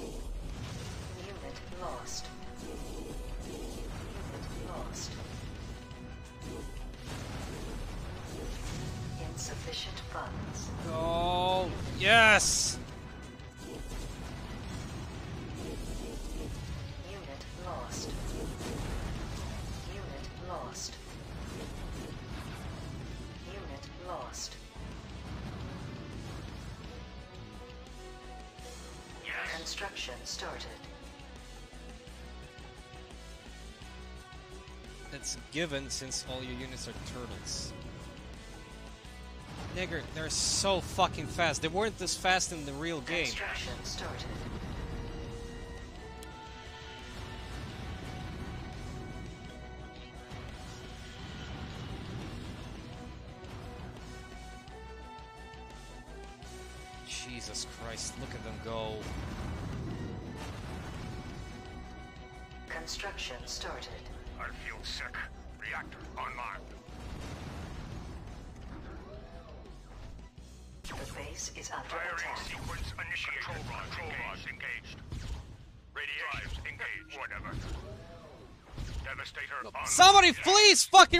A: Given since all your units are turtles. Nigger, they're so fucking fast. They weren't this fast in the real game.
B: Started.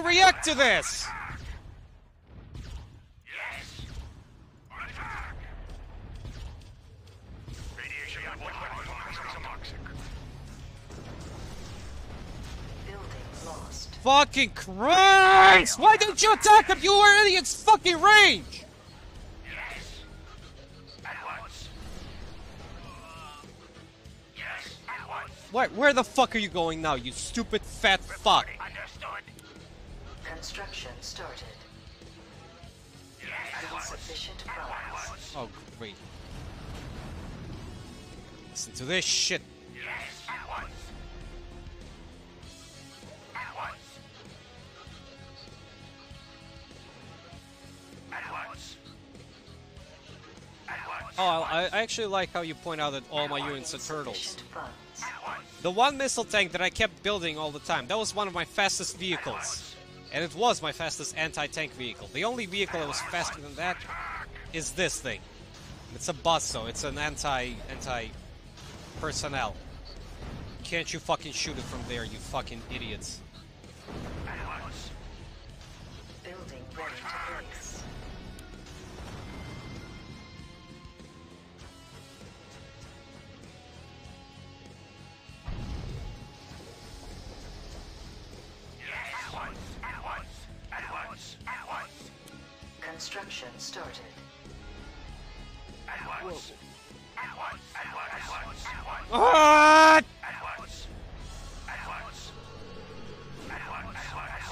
A: React to this! Fucking Christ! Why didn't you attack them? You were in its fucking range!
E: Yes. At once. Yes. At once.
A: Where, where the fuck are you going now, you stupid fat fuck?
B: Construction started.
E: Yes.
B: Insufficient funds.
A: Oh, great. Listen to this shit.
E: Yes. At once. At once. At once.
A: Oh, I, I actually like how you point out that all my units are turtles.
B: Insufficient funds.
E: At once.
A: The one missile tank that I kept building all the time, that was one of my fastest vehicles. And it was my fastest anti-tank vehicle. The only vehicle that was faster than that is this thing. It's a bus, so it's an anti anti personnel. Can't you fucking shoot it from there, you fucking idiots?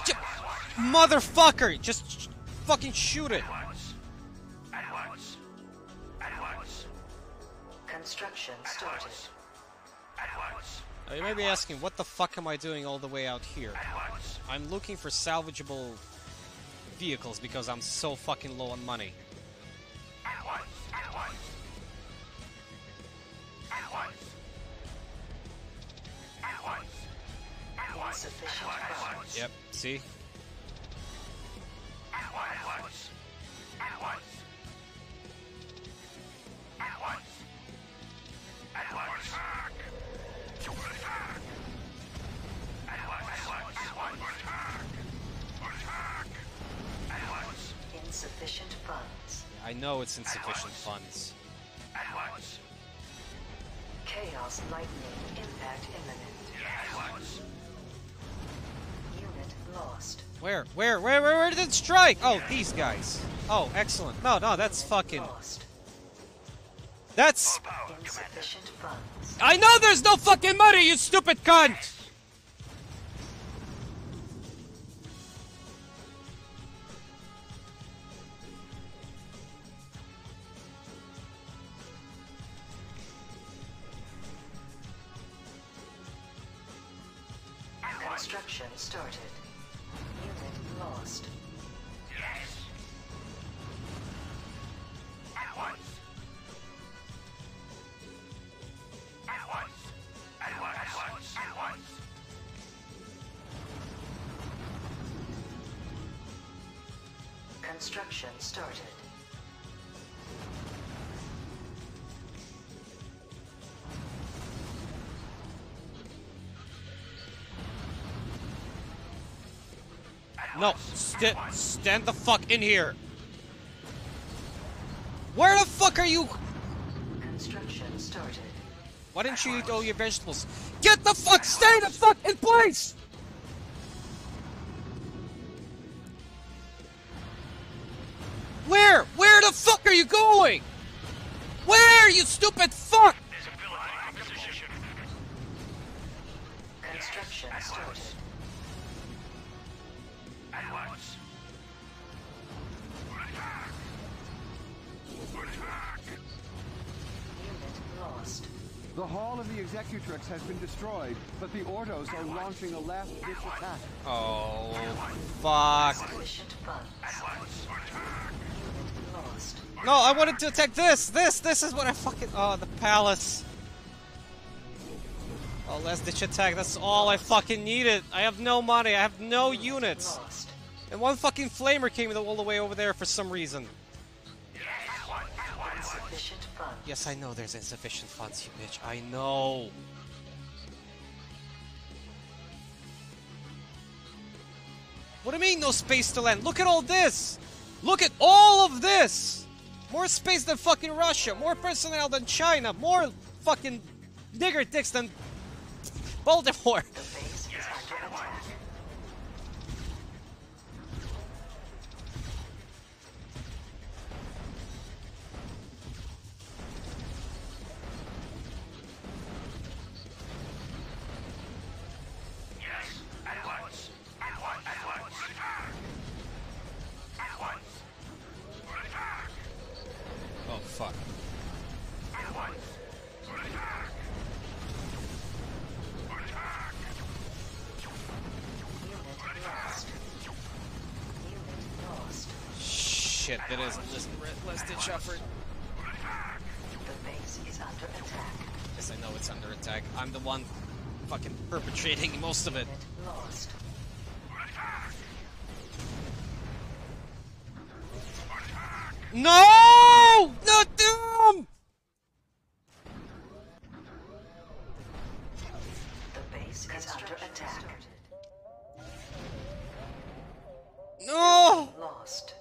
A: J- Motherfucker! Just fucking shoot it!
B: Construction started.
E: once. At once.
A: Now, you may be asking, what the fuck am I doing all the way out here? I'm looking for salvageable vehicles because I'm so fucking low on money. Yep, see?
E: At once. At once. At once. At once. Attack. To attack. At once. At once. At once. Attack. Attack. At once.
B: Insufficient funds.
A: I know it's insufficient funds.
E: At once.
B: Chaos lightning impact imminent.
A: Where? Where? Where? Where, where did it strike? Oh, these guys. Oh, excellent. No, no, that's fucking.
B: Lost.
A: That's.
E: Power, Commander.
B: Insufficient funds.
A: I know there's no fucking money, you stupid cunt! St stand the fuck in here. Where the fuck are you?
B: Construction started.
A: Why didn't you eat all your vegetables? Get the fuck, stay the fuck in place! Where? Where the fuck are you going? Where, you stupid fuck?
E: Visibility in position.
B: Construction started.
D: Executrix has been destroyed, but the Ordos are launching a last-ditch attack.
A: Oh, fuck. No, I wanted to attack this. This, this is what I fucking. Oh, the palace. Oh, last ditch attack. That's all I fucking needed. I have no money. I have no units. And one fucking flamer came all the way over there for some reason. Yes, I know there's insufficient funds, you bitch. I know. What do you mean no space to land? Look at all this! Look at all of this! More space than fucking Russia, more personnel than China, more fucking nigger dicks than Baltimore. Most of it.
B: Lost.
A: No! Not them!
B: The base is under attack.
A: No!
B: Lost.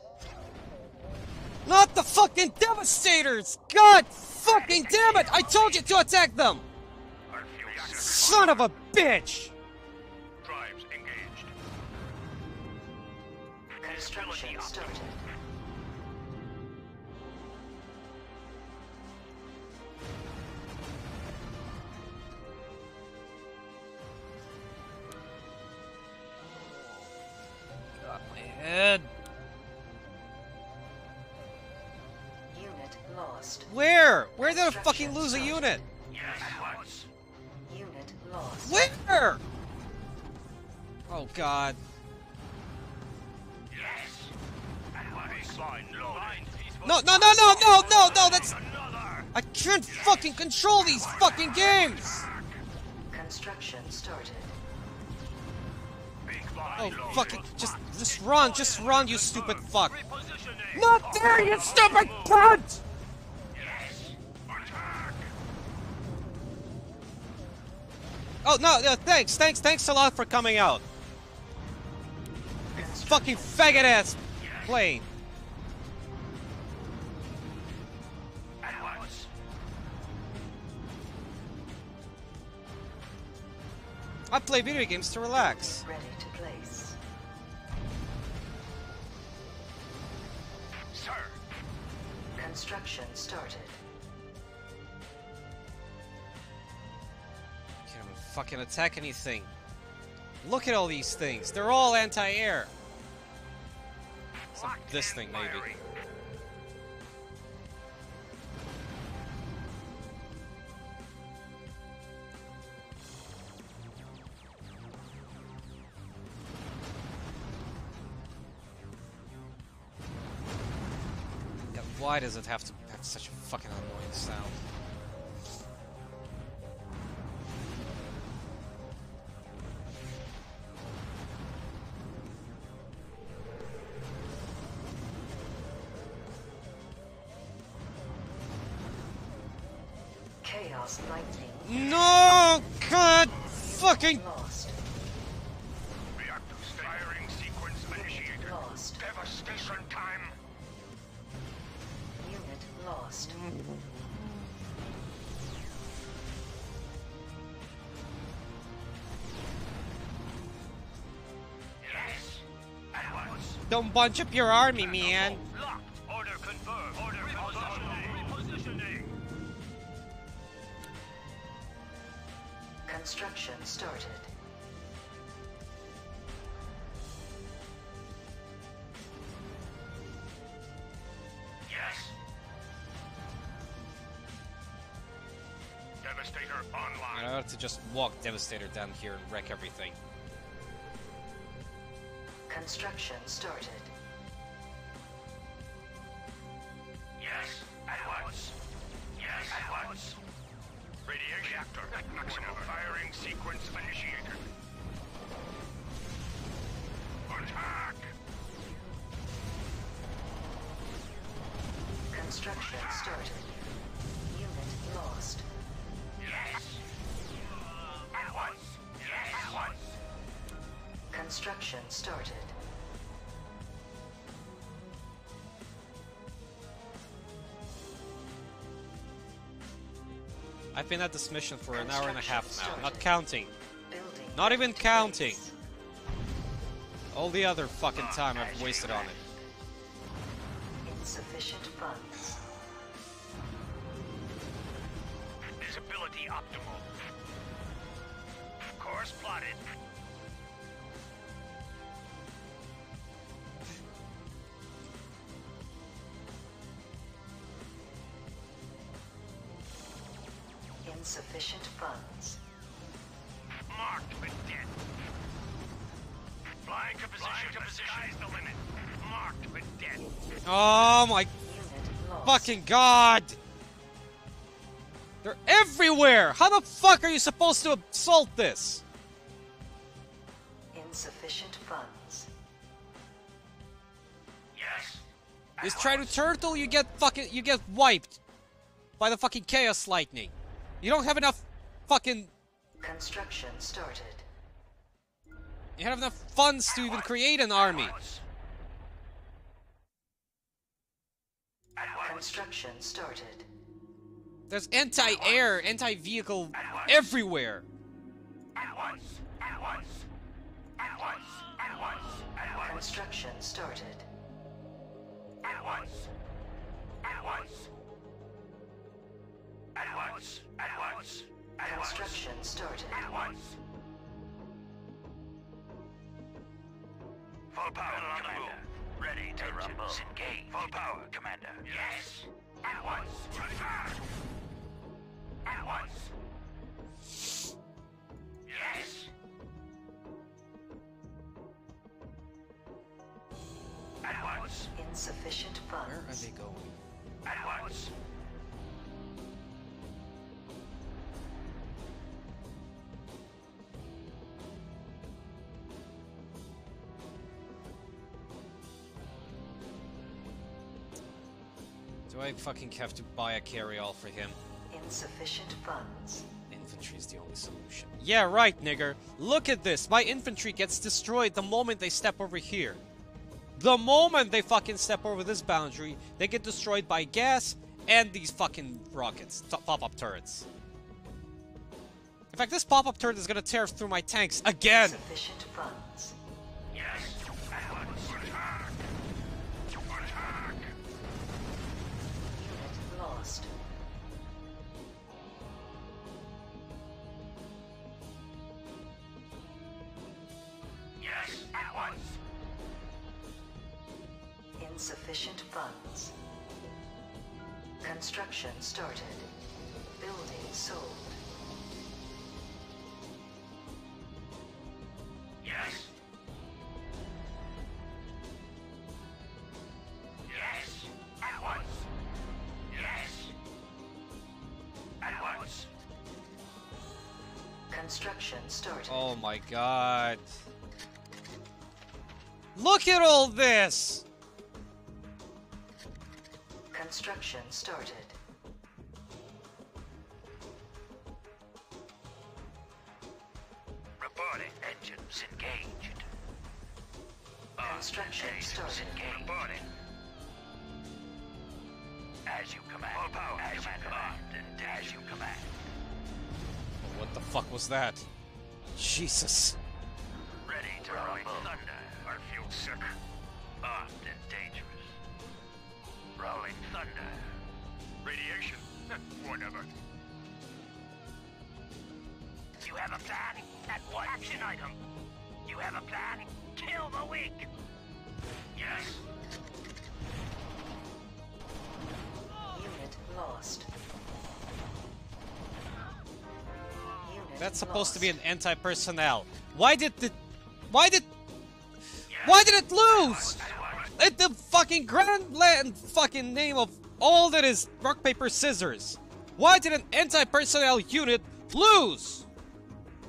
A: Not the fucking Devastators! God fucking damn it! I told you to attack them! Son of a bitch! Just run, you stupid fuck.
E: Repositioning.
A: Not there, you stupid cunt! Oh, no, no, thanks, thanks, thanks a lot for coming out. You fucking faggot ass plane. I play video games to relax.
B: Ready Construction started.
A: Can't even fucking attack anything. Look at all these things. They're all anti-air. This thing, maybe. Why does it have to have such a fucking annoying sound?
B: Chaos lightning
A: No! God! Fucking! Bunch up your army, man!
E: Order confirmed. Order repositioning. Repositioning.
B: Construction started.
E: Yes. Devastator online.
A: I ought to just walk Devastator down here and wreck everything.
B: Construction started.
A: I've been at this mission for an hour and a half now, not counting.
B: Building.
A: Not even counting.
B: place.
A: All the other fucking ah, time I've wasted on it.
B: Insufficient funds.
E: Visibility optimal. Course plotted.
B: Insufficient funds.
E: Marked with dead. Flying to position. Flying to position. Sky's the limit. Marked with dead.
A: Oh my fucking god! They're everywhere! How the fuck are you supposed to assault this?
B: Insufficient funds.
E: Yes.
A: You try to turtle, you get fucking you get wiped by the fucking chaos lightning. You don't have enough fucking
B: Construction started.
A: you have enough funds to even create an army.
E: Once. At once.
B: Construction started.
A: There's anti-air, anti-vehicle everywhere.
E: At once. At once. At once. At once. At once.
B: Construction started.
E: At once. At once. At once. At once. At once.
B: Construction started.
E: At once. Full power, Commander. Ready to rumble. Engage. Full power, Commander. Yes. At once. Attack. At once. Yes. At once.
B: Insufficient funds.
A: Where are they going?
E: At once.
A: I fucking have to buy a carry-all for him?
B: Insufficient funds.
A: Infantry is the only solution. Yeah, right, nigger. Look at this. My infantry gets destroyed the moment they step over here. The moment they fucking step over this boundary, they get destroyed by gas and these fucking rockets, pop-up turrets. In fact, this pop-up turret is gonna tear through my tanks again.
B: Insufficient funds. Insufficient funds. Construction started. Building sold.
E: Yes. Yes. At once. Yes. At once.
B: Construction started.
A: Oh my god. Look at all this!
B: Construction started.
E: Reporting. Engines engaged.
B: Construction
E: Engines
B: started.
E: engaged. Reporting. As you command. Full power. As you command. And as you command.
A: What the fuck was that? Jesus.
E: Ready to rolling thunder. Our fuel sick. Armed and dangerous. Rolling thunder. Radiation. Whatever. You have a plan? At what action item? You have a plan? Kill the weak. Yes.
B: Unit lost. Unit
A: That's supposed to be an anti-personnel. Why did the... Why did... Why did it lose? It, the fucking grand land fucking name of all that is rock, paper, scissors. Why did an anti-personnel unit lose?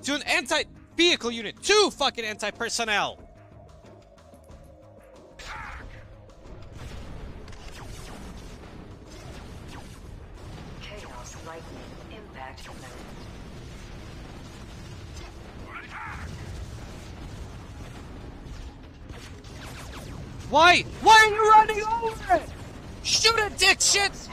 A: To an anti-vehicle unit. Two fucking anti-personnel.
B: Chaos lightning impact
A: Why? Why are you running over it? Shoot it, dick shit!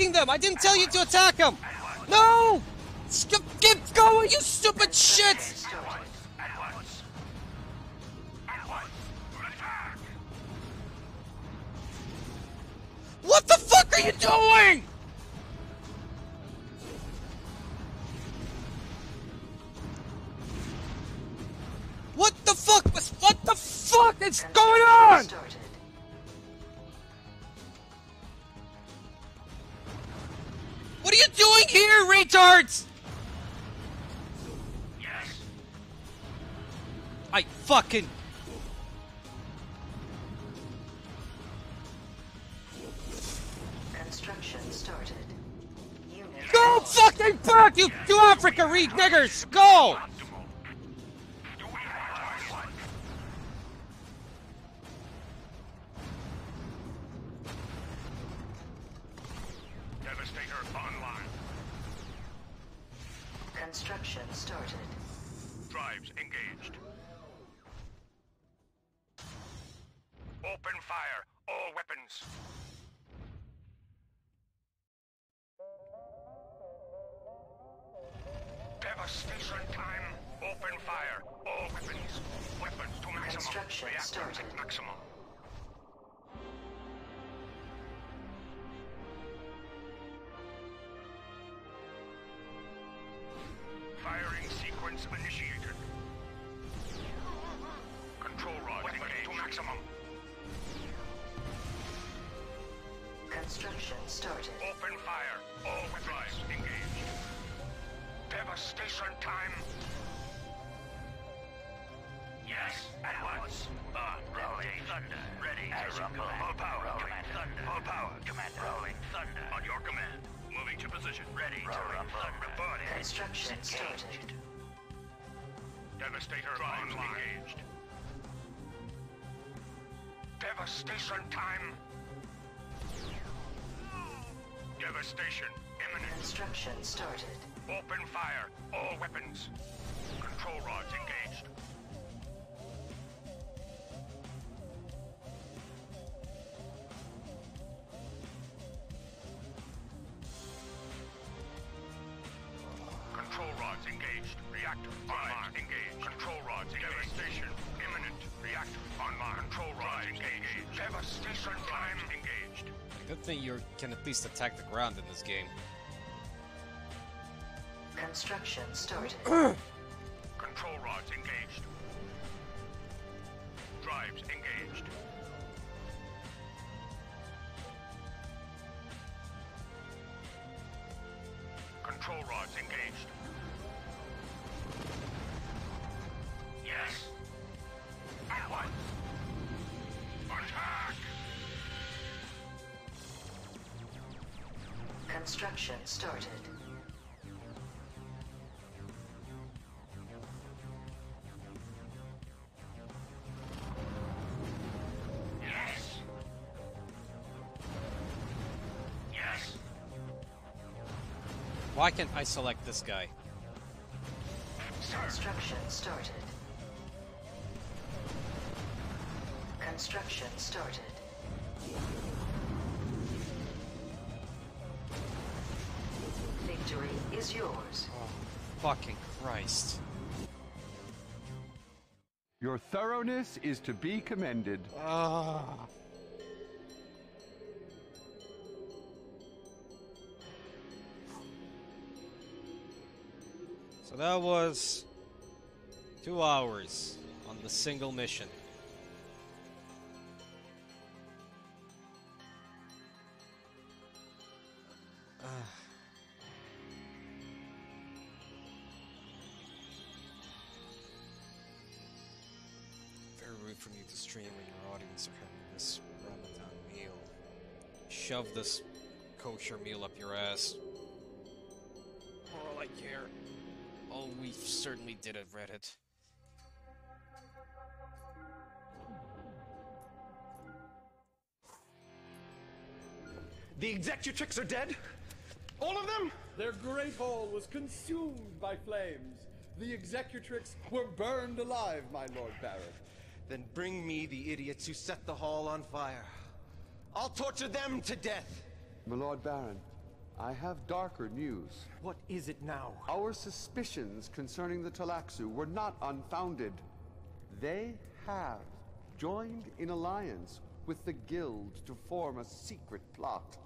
A: Attacking them? I didn't tell you to attack them! Africa, can at least attack the ground in this game.
B: Construction started.
E: Control rods engaged. Drives engaged.
A: Why can't I select this guy?
B: Construction started. Construction started. Victory is yours.
A: Fucking Christ.
D: Your thoroughness is to be commended.
A: Ah. That was two hours on the single mission. Ah. Very rude from you to stream when your audience are having this Ramadan meal. Shove this kosher meal up your ass. For all I care. Oh, we certainly did at Reddit.
C: The Executrix are dead? All of them?
G: Their great hall was consumed by flames. The executrix were burned alive, my Lord Baron.
C: Then bring me the idiots who set the hall on fire. I'll torture them to death.
D: My Lord Baron, I have darker news.
C: What is it now?
D: Our suspicions concerning the Tleilaxu were not unfounded. They have joined in alliance with the Guild to form a secret plot.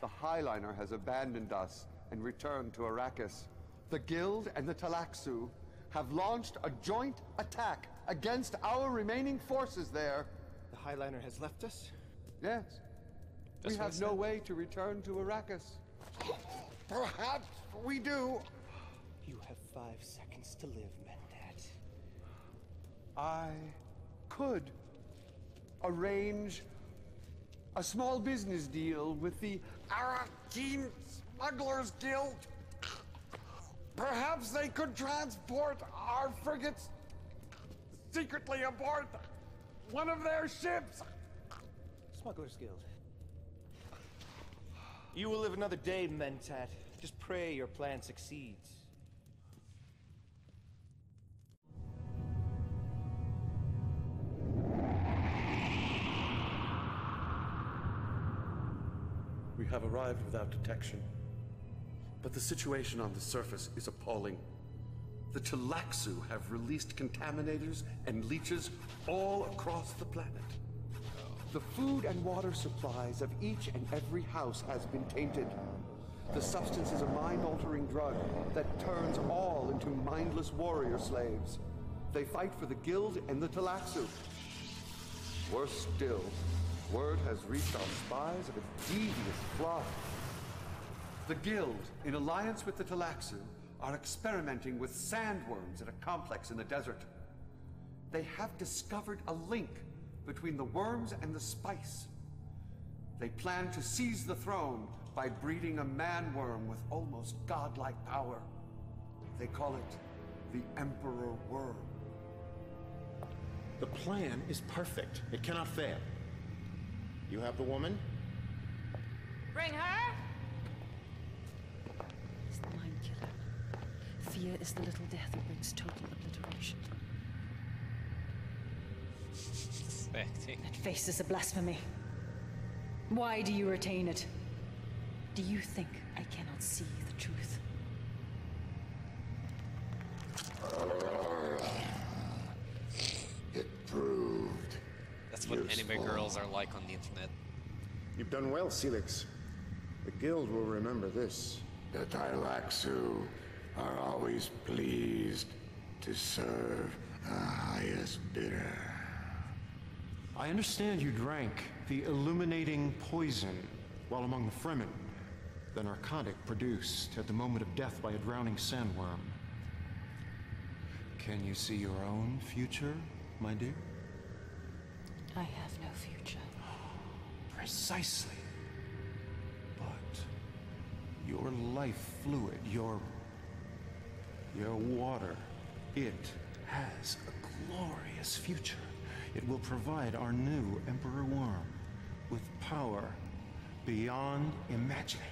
D: The Highliner has abandoned us and returned to Arrakis. The Guild and the Tleilaxu have launched a joint attack against our remaining forces there.
C: The Highliner has left us?
D: Yes.
A: That's
D: we have no way to return to Arrakis. Perhaps we do.
C: You have five seconds to live, Mentat.
D: I could arrange a small business deal with the Arakim Smugglers Guild. Perhaps they could transport our frigates secretly aboard one of their ships.
C: Smugglers Guild. You will live another day, Mentat. Just pray your plan succeeds.
D: We have arrived without detection. But the situation on the surface is appalling. The Tleilaxu have released contaminators and leeches all across the planet. The food and water supplies of each and every house has been tainted. The substance is a mind-altering drug that turns all into mindless warrior slaves. They fight for the Guild and the Tleilaxu. Worse still, word has reached our spies of a devious plot. The Guild, in alliance with the Tleilaxu, are experimenting with sandworms at a complex in the desert. They have discovered a link between the worms and the spice. They plan to seize the throne by breeding a man-worm with almost godlike power. They call it the Emperor Worm.
H: The plan is perfect. It cannot fail. You have the woman?
I: Bring her!
J: is the mind killer. Fear is the little death that brings total obliteration.
A: Suspecting.
J: That face is a blasphemy. Why do you retain it? Do you think I cannot see the truth?
H: It proved.
A: That's what anime
H: Useful.
A: girls are like on the internet.
H: You've done well, Celix. The guild will remember this. The Tleilaxu are always pleased to serve the highest bidder.
K: I understand you drank the illuminating poison while among the Fremen, the narcotic produced at the moment of death by a drowning sandworm. Can you see your own future, my dear?
J: I have no future.
K: Precisely. But your life fluid, your your water, it has a glorious future. It will provide our new Emperor Worm with power beyond imagining.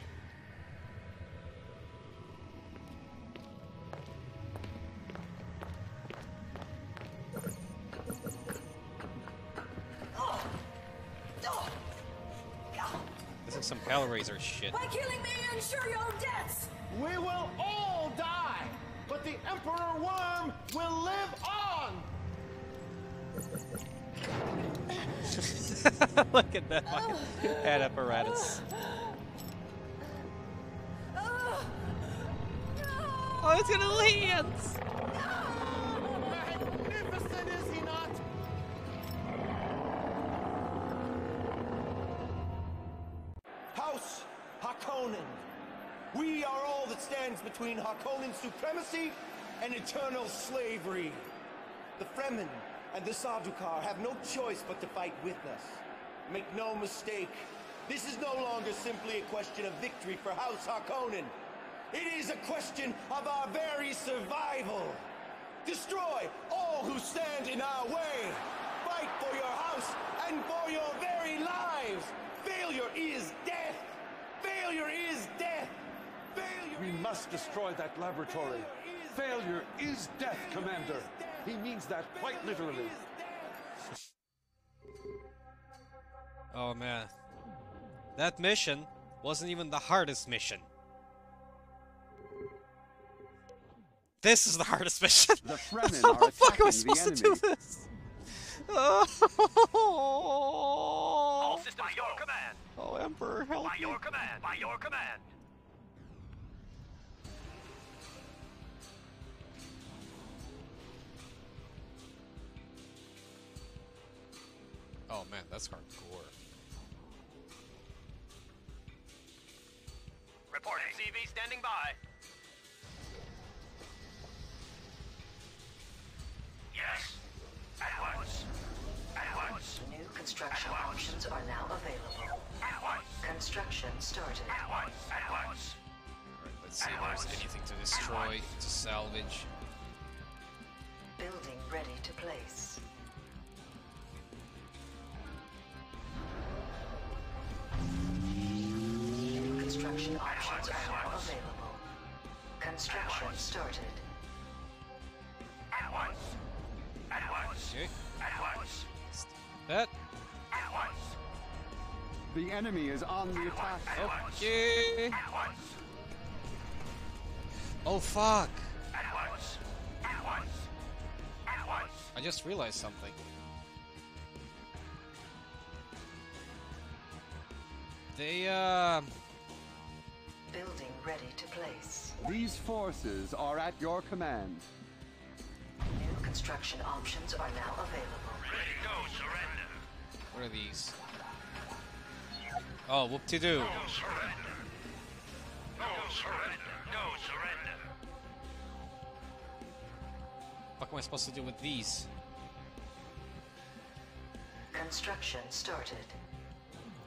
A: This is some Hellraiser shit.
I: By killing me, you ensure your own deaths!
G: We will all die, but the Emperor Worm will live on!
A: Look at that fucking head apparatus. Oh, it's gonna land!
G: Magnificent, is he not?
C: House Harkonnen. We are all that stands between Harkonnen supremacy and eternal slavery. The Fremen and the Sardaukar have no choice but to fight with us. Make no mistake, this is no longer simply a question of victory for House Harkonnen. It is a question of our very survival. Destroy all who stand in our way. Fight for your house and for your very lives. Failure is death. Failure is death. Failure
D: We must destroy that laboratory. Failure is death, Commander. He means that quite literally.
A: Oh man. That mission wasn't even the hardest mission. This is the hardest mission.
D: The Fremen
A: How the fuck am I supposed to do
D: enemy.
A: this?
E: All
A: Oh,
E: systems your command.
A: oh Emperor, help
E: By
A: me.
E: your command. By your command.
A: Oh man, that's hardcore.
E: Reporting. CV standing by. Yes. At once. At once.
B: New construction
E: once.
B: options are now available.
E: At once.
B: Construction started.
E: At once. At once.
A: Alright, let's see if there's anything to destroy, to salvage.
B: Building ready to place. Construction options are now available. Construction started.
E: At once. At once.
A: Okay.
E: At once.
A: That.
E: At once.
D: The enemy is on the attack.
A: Okay.
E: At once.
A: Oh fuck!
E: At once. At once. At once.
A: I just realized something. They uh.
B: Building ready to place.
D: These forces are at your command.
B: New construction options are now available.
E: Ready, go, surrender.
A: What are these? Oh, whoop to do.
E: No surrender. No surrender. No surrender.
A: What am I supposed to do with these?
B: Construction started.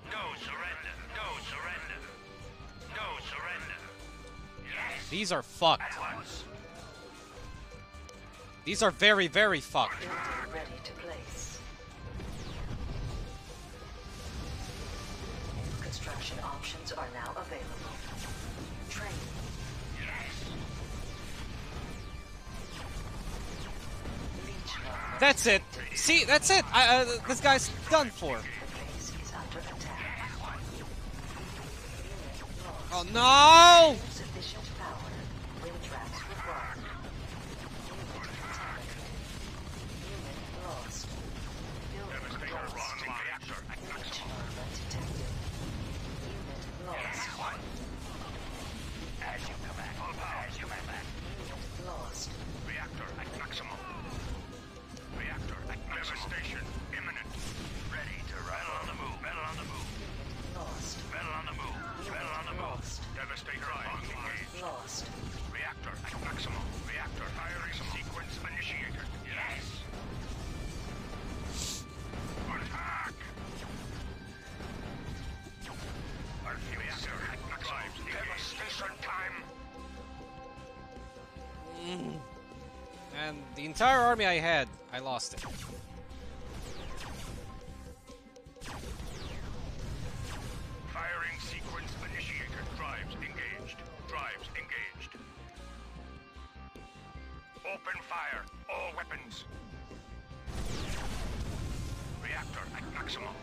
E: Go, surrender. No surrender. Go, surrender.
A: These are fucked. These are very, very fucked.
B: Ready to place. Construction options are now available. Leech.
A: That's it. See, that's it. I, uh, this guy's done for.
B: The base is under attack. Unit lost.
A: Oh no! Entire army I had, I lost it.
E: Firing sequence initiated. Drives engaged. Drives engaged. Open fire. All weapons. Reactor at maximum.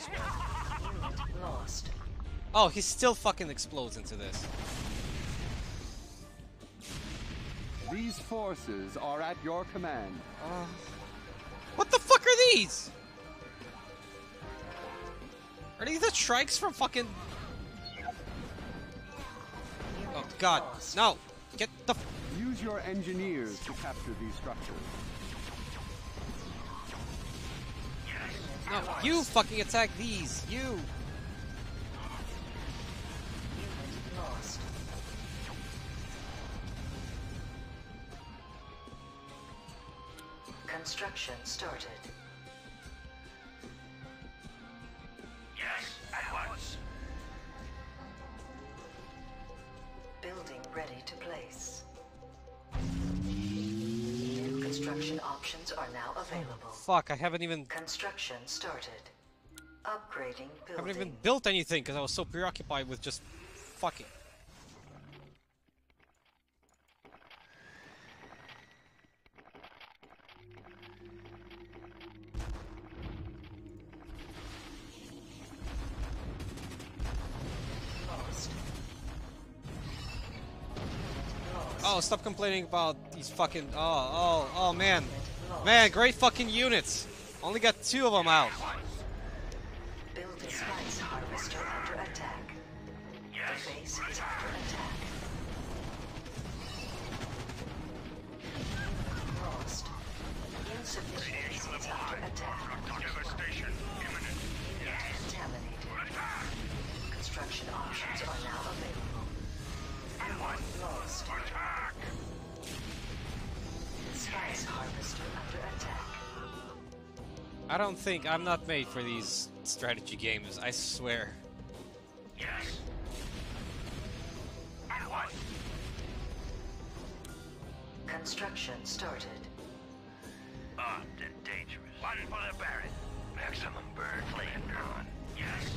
B: Lost.
A: Oh, he still fucking explodes into this.
D: These forces are at your command.
A: Uh, what the fuck are these? Are these the strikes from fucking? Oh god, no! Get the. F
D: Use your engineers to capture these structures.
A: no, you fucking attack these. You.
B: Construction started.
E: Yes, at once.
B: Building ready to place. New construction options are now available.
A: Fuck, I haven't even
B: Construction started. Upgrading building.
A: haven't even built anything because I was so preoccupied with just fucking. Oh, stop complaining about these fucking. Oh, oh, oh, man. Man, great fucking units. Only got two of them out. I don't think I'm not made for these strategy games. I swear.
E: Yes. At once.
B: Construction started.
E: Armed and dangerous. One for the Baron. Maximum bird flame drawn. Yes.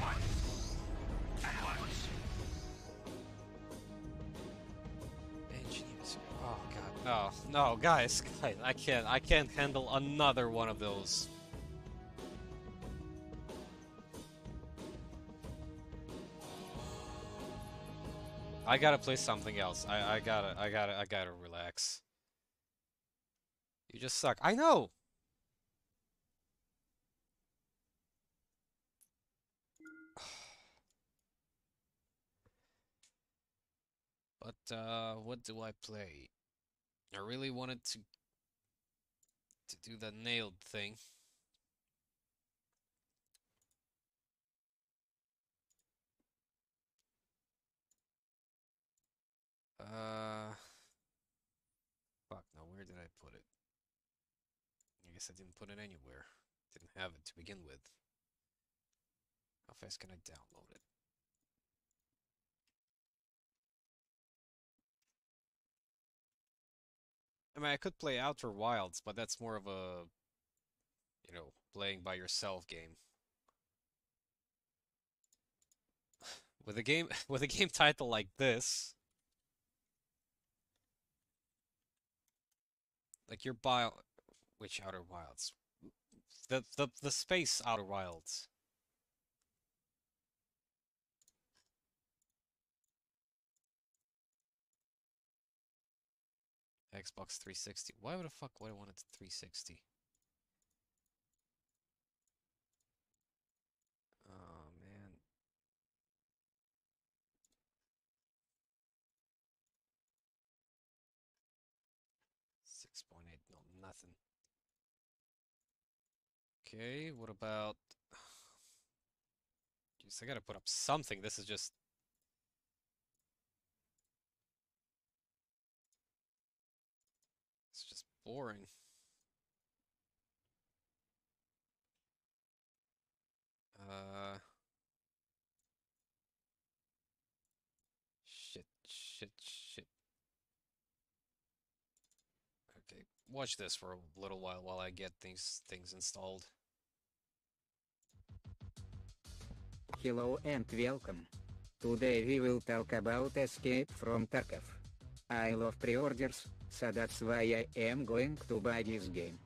E: once. At once.
A: No, no, guys, guys, I can't. I can't handle another one of those. I gotta play something else. I, I gotta, I gotta, I gotta relax. You just suck. I know! But, uh, what do I play? I really wanted to to do the nailed thing. Uh, fuck, now where did I put it? I guess I didn't put it anywhere. Didn't have it to begin with. How fast can I download it? I mean, I could play Outer Wilds, but that's more of a, you know, playing by yourself game. With a game with a game title like this, like your bio, which Outer Wilds, the the the space Outer Wilds. Xbox 360. Why would the fuck would I want it 360? Oh man. Six point eight, no nothing. Okay, what about Jeez, I gotta put up something. This is just It's just boring. Uh, shit, shit, shit. Okay, watch this for a little while while I get these things installed.
L: Hello and welcome. Today we will talk about Escape from Tarkov. I love pre-orders, so that's why I am going to buy this game.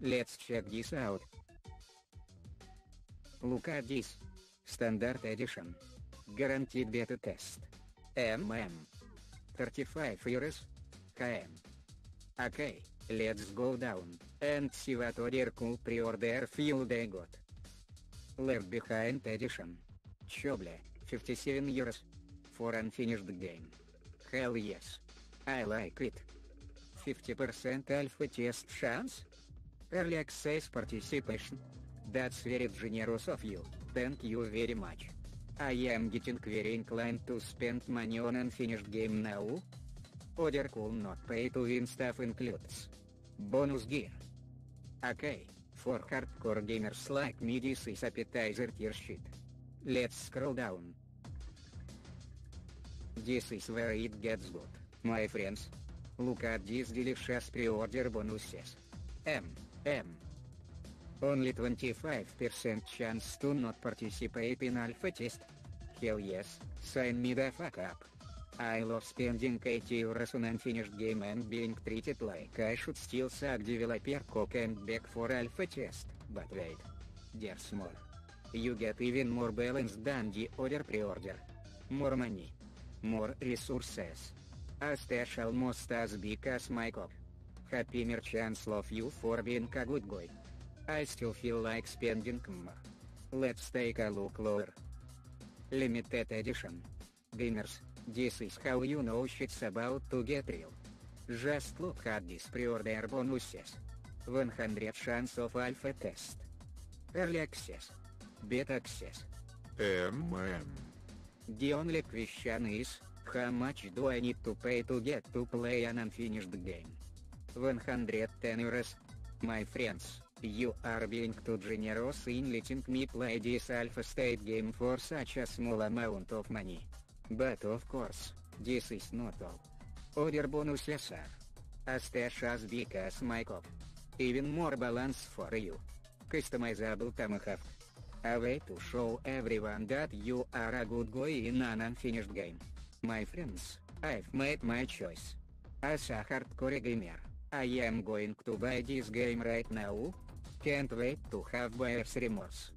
L: Let's check this out. Look at this. Standard Edition. Guaranteed beta test. MM. 35 euros. KM. Okay, let's go down, and see what other cool pre-order feel they got. Left Behind Edition. Choble, 57 euros. For unfinished game. Hell yes. I like it. 50% alpha test chance? Early access participation? That's very generous of you, thank you very much. I am getting very inclined to spend money on unfinished game now. Other cool not pay to win stuff includes bonus gear. Okay, for hardcore gamers like me this is appetizer tier shit. Let's scroll down. This is where it gets good, my friends. Look at these delicious pre-order bonuses. M, M. Only 25% chance to not participate in alpha test. Hell yes, sign me the fuck up. I love spending 80 euros on unfinished game and being treated like I should still suck developer cock and beg for alpha test. But wait. There's more. You get even more balance than the other pre-order. More money. More resources. A stash almost as big as my cock. Happy merchants love you for being a good boy. I still feel like spending more. Let's take a look lower. Limited edition. Gamers, this is how you know shit's about to get real. Just look at these pre-order bonuses. 100 chance of alpha test. Early access. Beta access.
H: MM.
L: The only question is, how much do I need to pay to get to play an unfinished game? 110 euros. My friends, you are being too generous in letting me play this alpha state game for such a small amount of money. But of course, this is not all. Other bonuses are a stash as big as my cock. Even more balance for you. Customizable tomahawk. A way to show everyone that you are a good guy in an unfinished game. My friends, I've made my choice. As a hardcore gamer, I am going to buy this game right now. Can't wait to have buyer's remorse.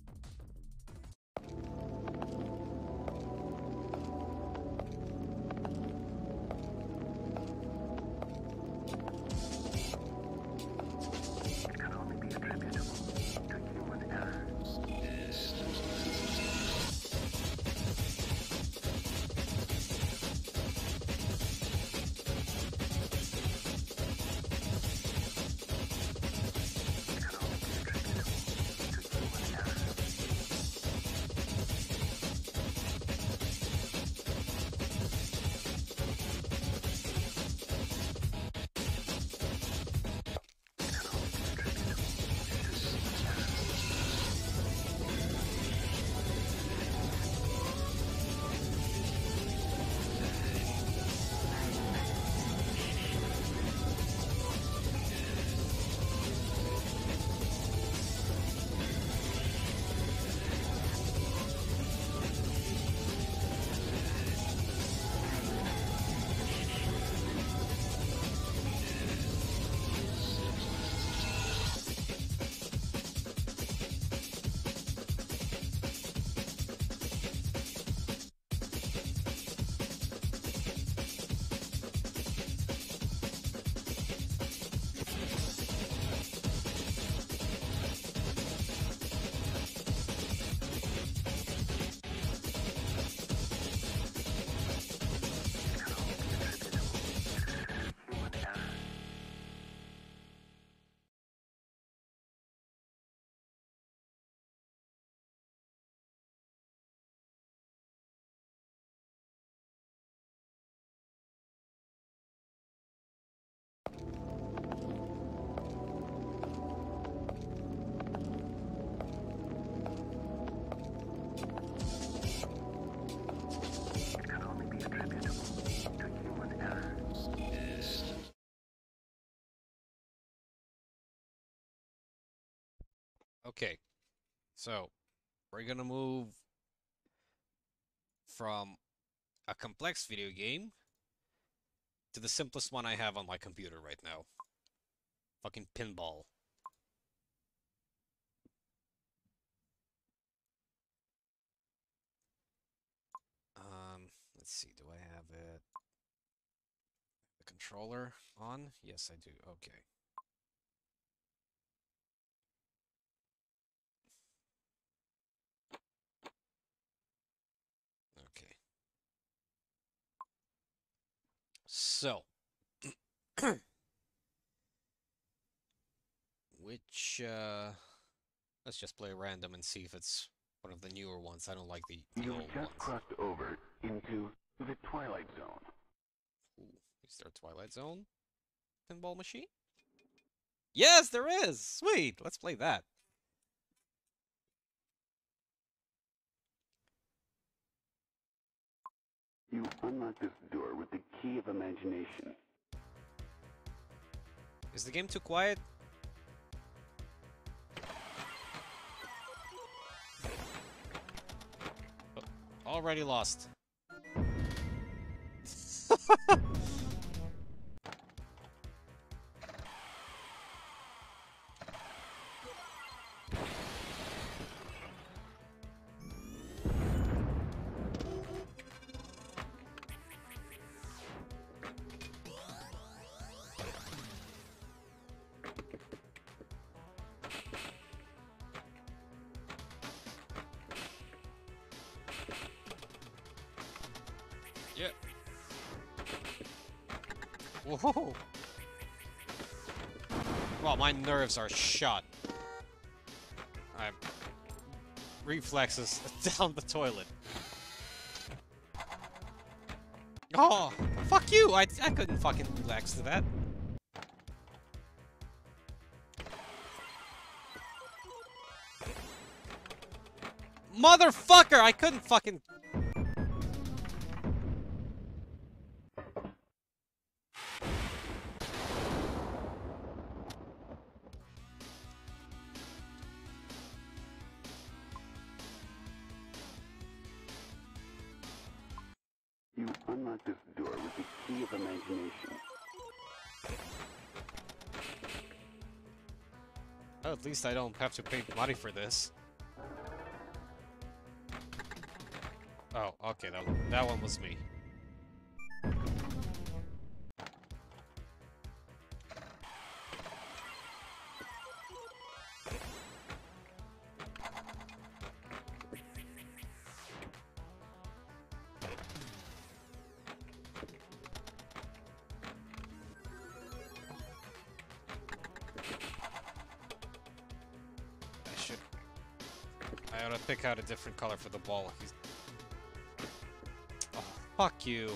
A: Okay, so we're gonna move from a complex video game to the simplest one I have on my computer right now. Fucking pinball. Um, let's see, do I have it? The controller on? Yes, I do. Okay. Okay. So, which, uh, let's just play random and see if it's one of the newer ones. I don't like the, the
M: You've
A: old
M: just
A: ones.
M: crossed over into the Twilight Zone.
A: Ooh, is there a Twilight Zone pinball machine? Yes, there is! Sweet! Let's play that.
M: You unlock this door with the key of imagination.
A: Is the game too quiet? Oh, already lost. my nerves are shot. I'm reflexes down the toilet. Oh. oh, fuck you! I, I couldn't fucking relax to that. Motherfucker! I couldn't fucking least I don't have to pay money for this. Oh, okay, that, that one was me. Out a different color for the ball. He's... Oh, fuck you.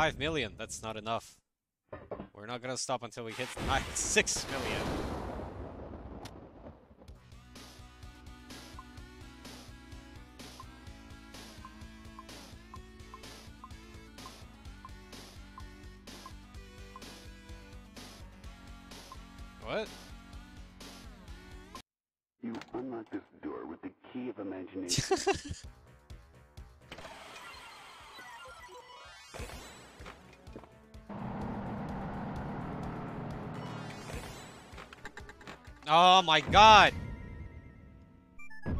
A: 5 million, that's not enough. We're not gonna stop until we hit 6 million. God!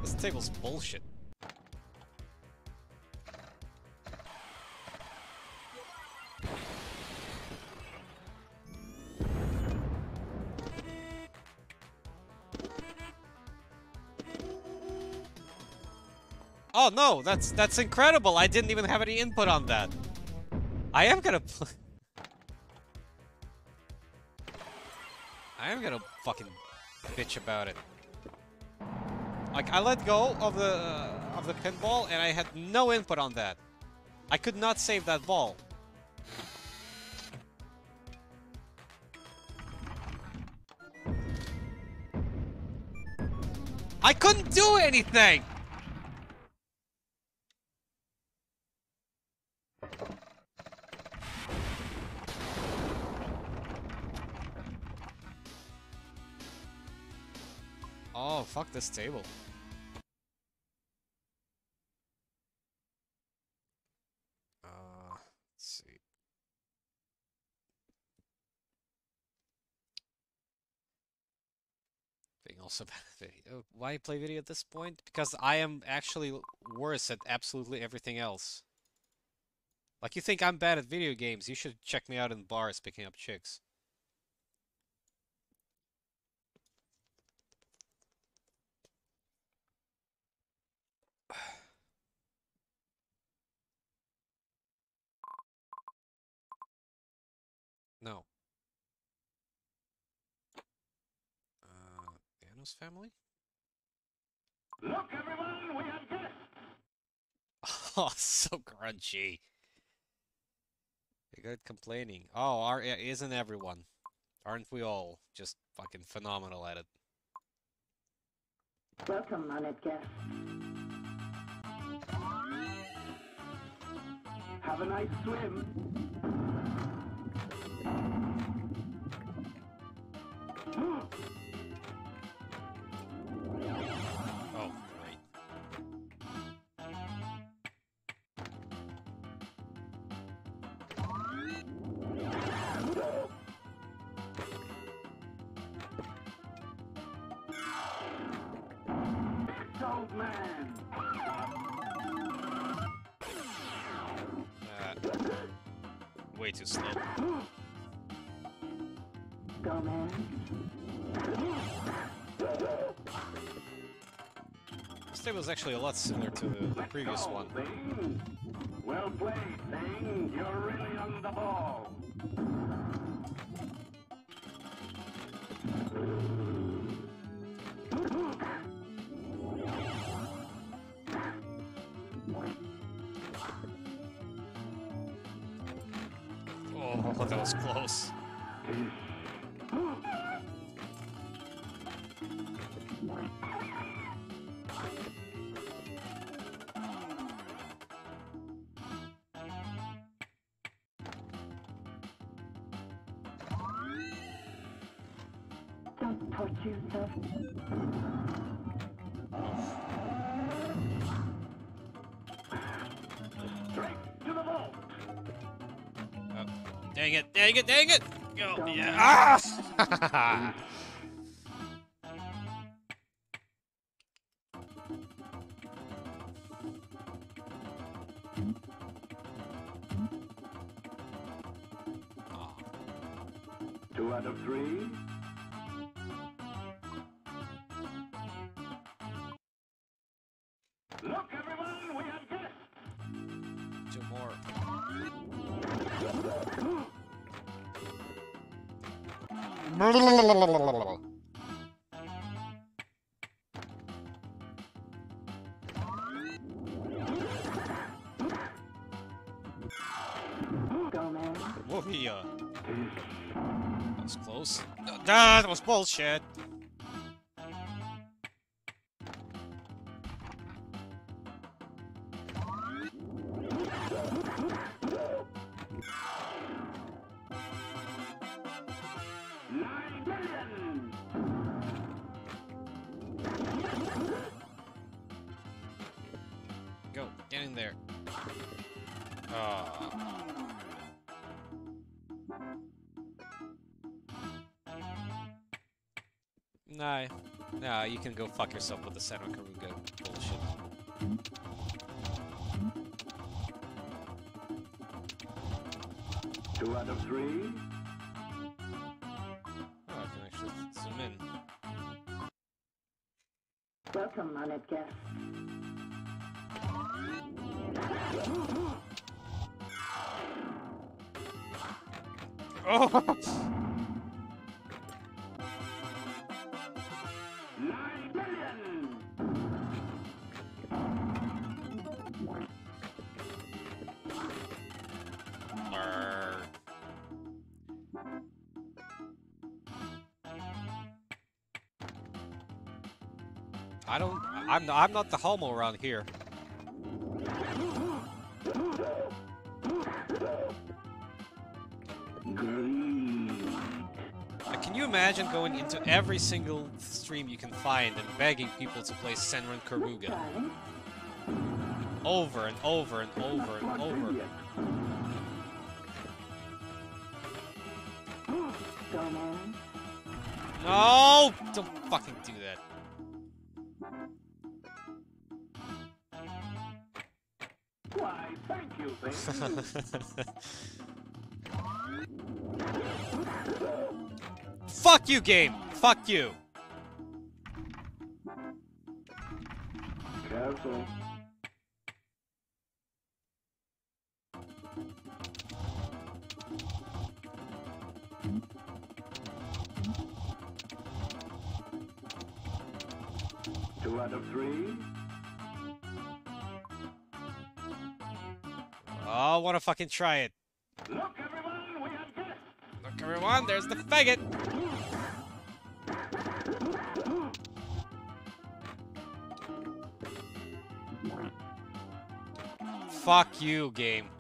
A: This table's bullshit. Oh no, that's that's incredible. I didn't even have any input on that. I am gonna I am gonna fucking bitch about it. Like I let go of the uh, of the pinball and I had no input on that. I could not save that ball. I couldn't do anything. This table. Uh, let's see. Being also bad at video. Why play video at this point? Because I am actually worse at absolutely everything else. Like you think I'm bad at video games, you should check me out in bars picking up chicks. No. Uh, the Addams family?
E: Look, everyone, we have guests!
A: Oh, so grungy. You good complaining. Oh, are, isn't everyone? Aren't we all just fucking phenomenal at it?
N: Welcome, honored guests.
E: Have a nice swim.
A: Way too slow.
N: Go, man.
A: This table is actually a lot similar to the previous one.
E: Thing. Well played, Thing. You're really on the ball.
A: Dang it, dang it, dang it! Go, yeah. Ah! bullshit. Go fuck yourself with the Senran Kagura bullshit.
H: Two out of three.
A: Oh, I can actually zoom in.
N: Welcome, honored guests.
A: Oh! I don't. I'm. I'm not the homo around here. Imagine going into every single stream you can find and begging people to play Senran Kagura over and over and over and over? No! Don't fucking do that.
E: Why, thank you, baby.
A: Fuck you, game! Fuck you!
H: Careful. Two out of three.
A: Oh, I wanna fucking try it.
E: Look, everyone, we have guests.
A: Look, everyone, there's the faggot! Fuck you, game.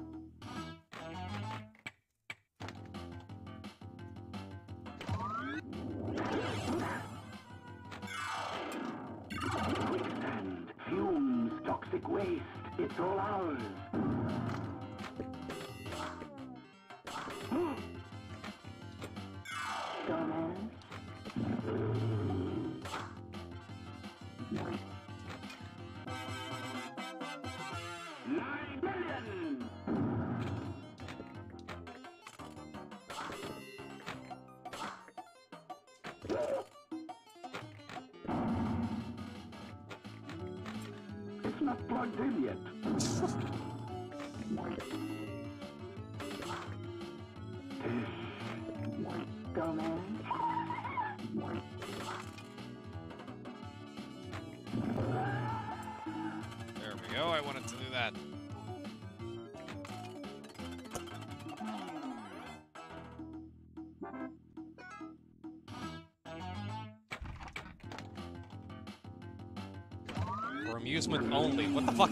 A: Only. What the fuck?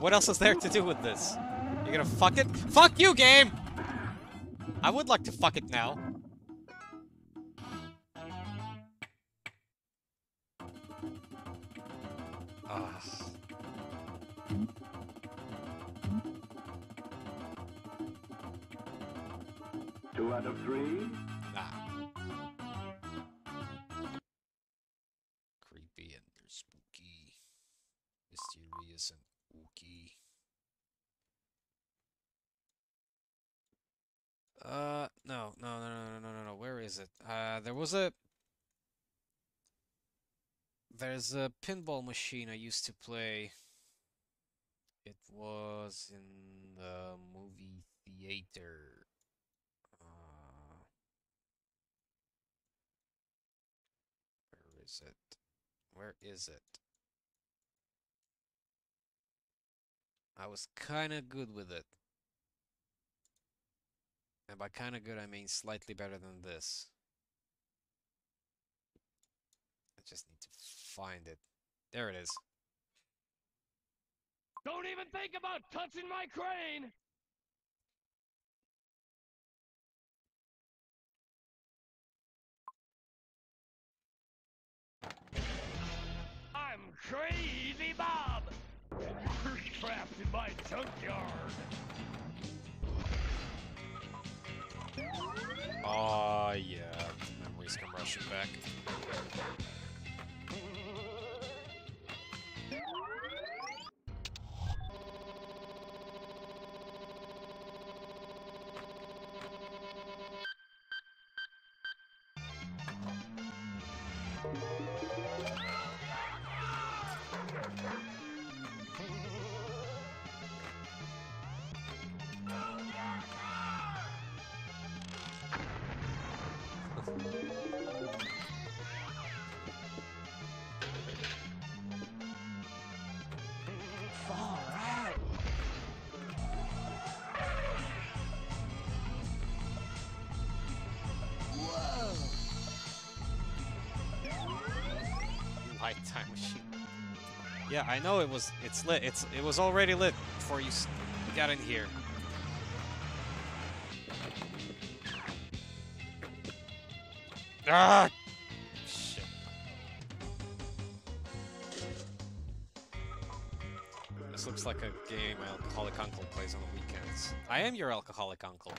A: What else is there to do with this? You gonna fuck it? Fuck you, game! I would like to fuck it now. There's a pinball machine I used to play. It was in the movie theater. Uh, where is it? Where is it? I was kinda good with it. And by kinda good, I mean slightly better than this. I just need find it. There it is.
O: Don't even think about touching my crane! I'm Crazy Bob! You're trapped in my junkyard!
A: Oh yeah, memories come rushing back. Yeah, I know it was. It's lit. It's it was already lit before you got in here. Ah! Shit. This looks like a game my alcoholic uncle plays on the weekends. I am your alcoholic uncle.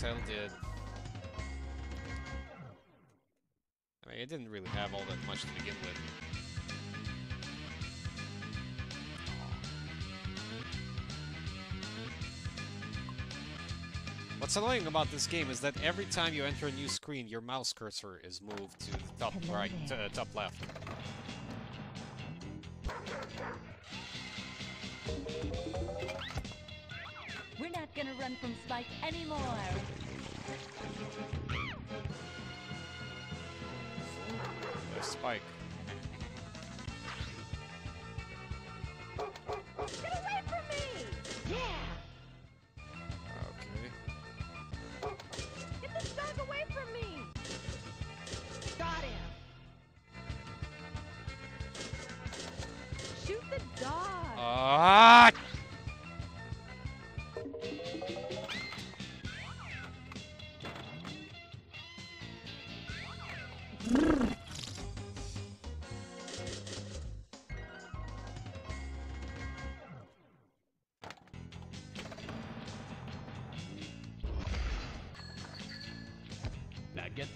A: Sure did. I mean, it didn't really have all that much to begin with. What's annoying about this game is that every time you enter a new screen, your mouse cursor is moved to the top right, to uh, top left.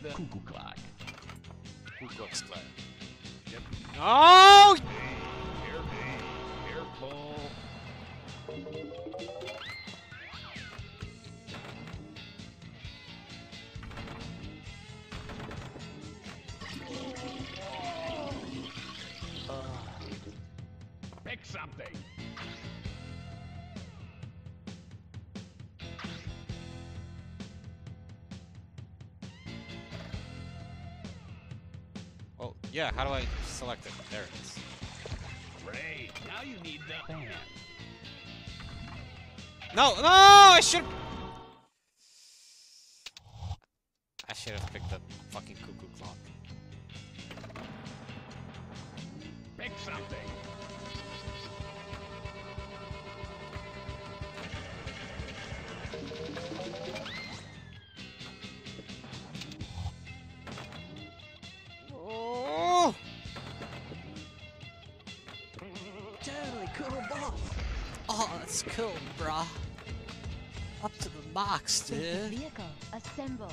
P: The
O: cuckoo clock.
A: Ku Klux Klan. Yep. Oh! Yeah, how do I select it? There it is.
O: Great. Now you need the fan.
A: No, no, I should. I should have picked the fucking cuckoo clock.
O: Pick something.
A: That's cool, brah. Up to the max, dude.
Q: Vehicle assembled.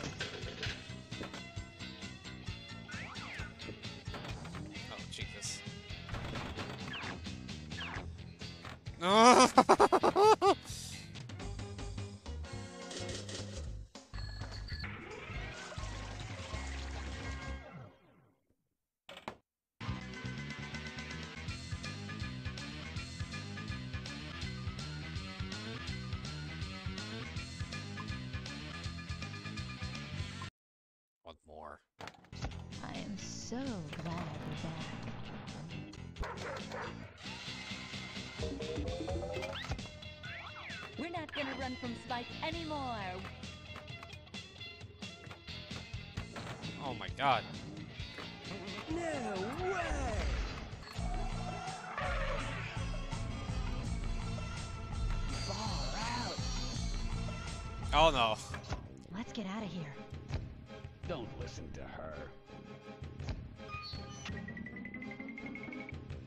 O: Listen to her.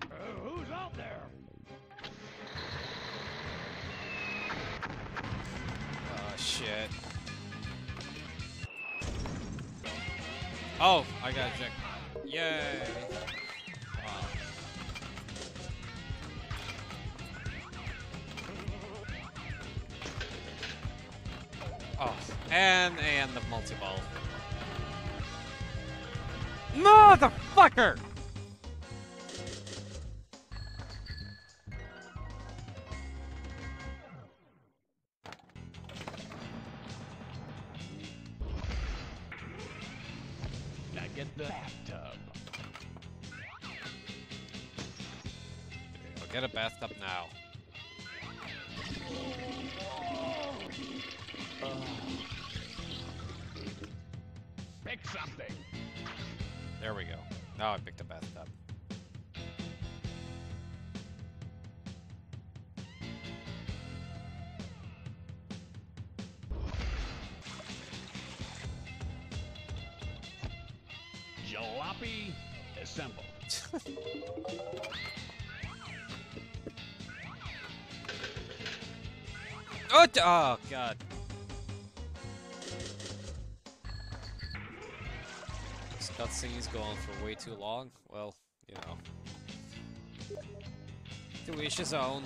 O: Uh, who's out there?
A: Oh shit. Oh, I got ejected. Yay! Oh, oh god. This cutscene's going for way too long. Well, you know. To each his own.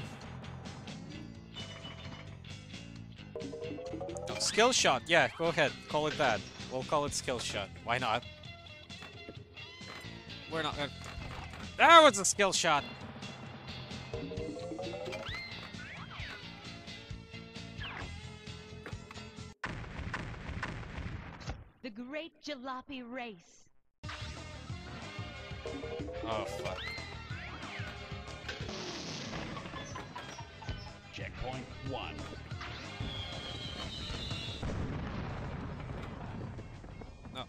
A: Oh, skill shot. Yeah, go ahead. Call it that. We'll call it skill shot. Why not? We're not gonna. That was a skill shot.
Q: The Great Jalopy Race.
A: Oh fuck.
O: Checkpoint one.
A: No.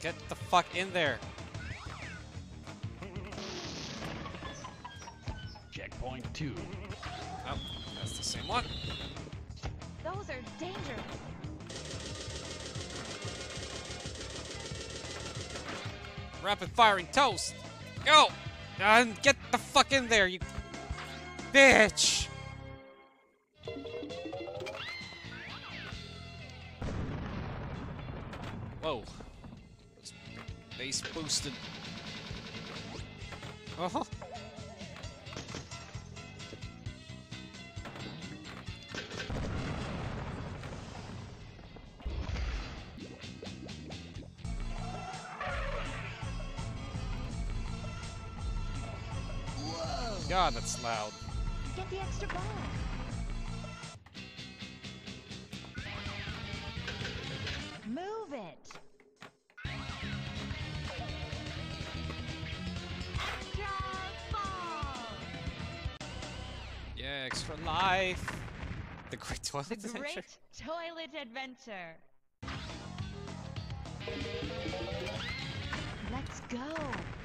A: Get the fuck in there. Rapid firing toast. Go! And get the fuck in there, you bitch! God, that's loud.
P: Get the extra ball. Move it. Extra ball.
A: Yeah, extra life. The Great Toilet
P: The
A: Adventure.
P: Great Toilet Adventure. Let's go.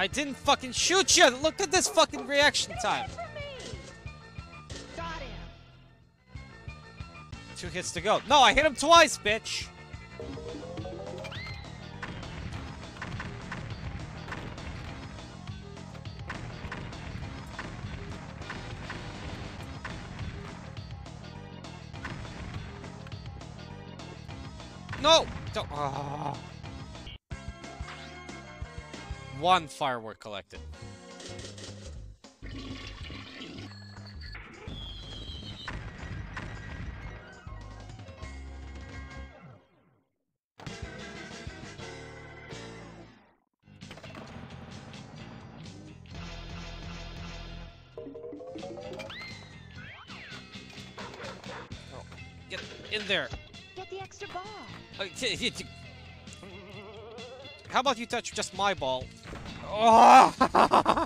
A: I didn't fucking shoot you! Look at this fucking reaction time!
P: From me. Got him.
A: Two hits to go. No, I hit him twice, bitch! Firework collected. Oh, Get in there.
P: Get the extra ball.
A: Uh, How about you touch just my ball? Oh! oh,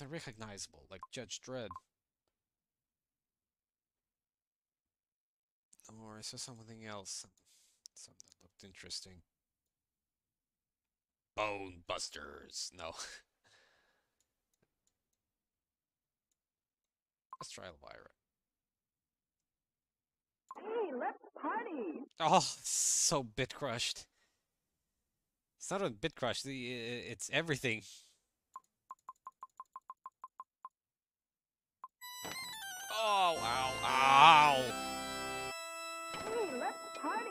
A: something recognizable, like Judge Dredd. Oh, or is there something else? Something that looked interesting. Bone Busters. No. Let's try Elvira.
I: Hey, let's party!
A: Oh, so bit crushed. It's not a bit crushed. the- It's everything. Oh, ow, ow.
I: Hey, let's party!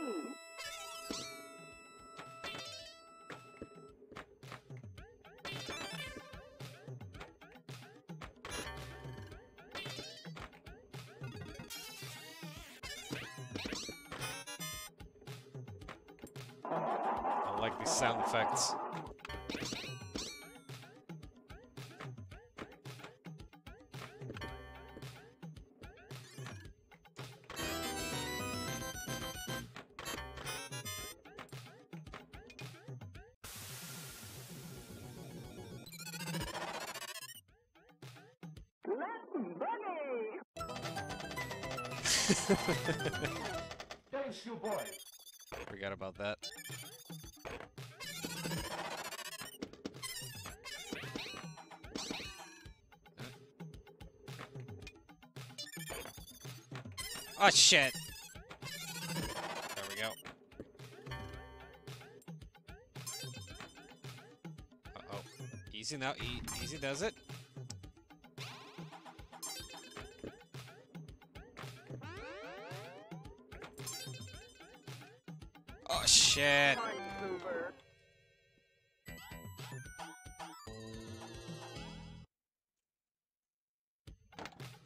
A: I like these sound effects.
C: Thanks, you boy.
A: Forgot about that. Oh shit! There we go. Uh oh. Easy now. E easy does it. Shit!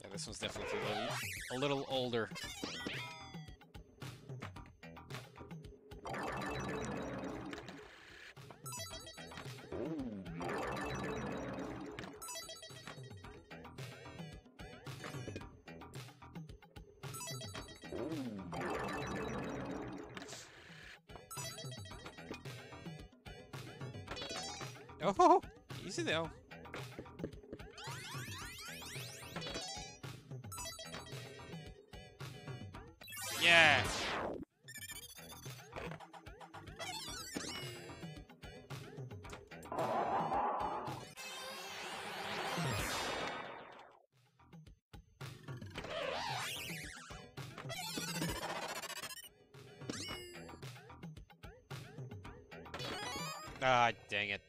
A: Yeah, this one's definitely a little, a little older. Though. Yeah. Ah, dang it.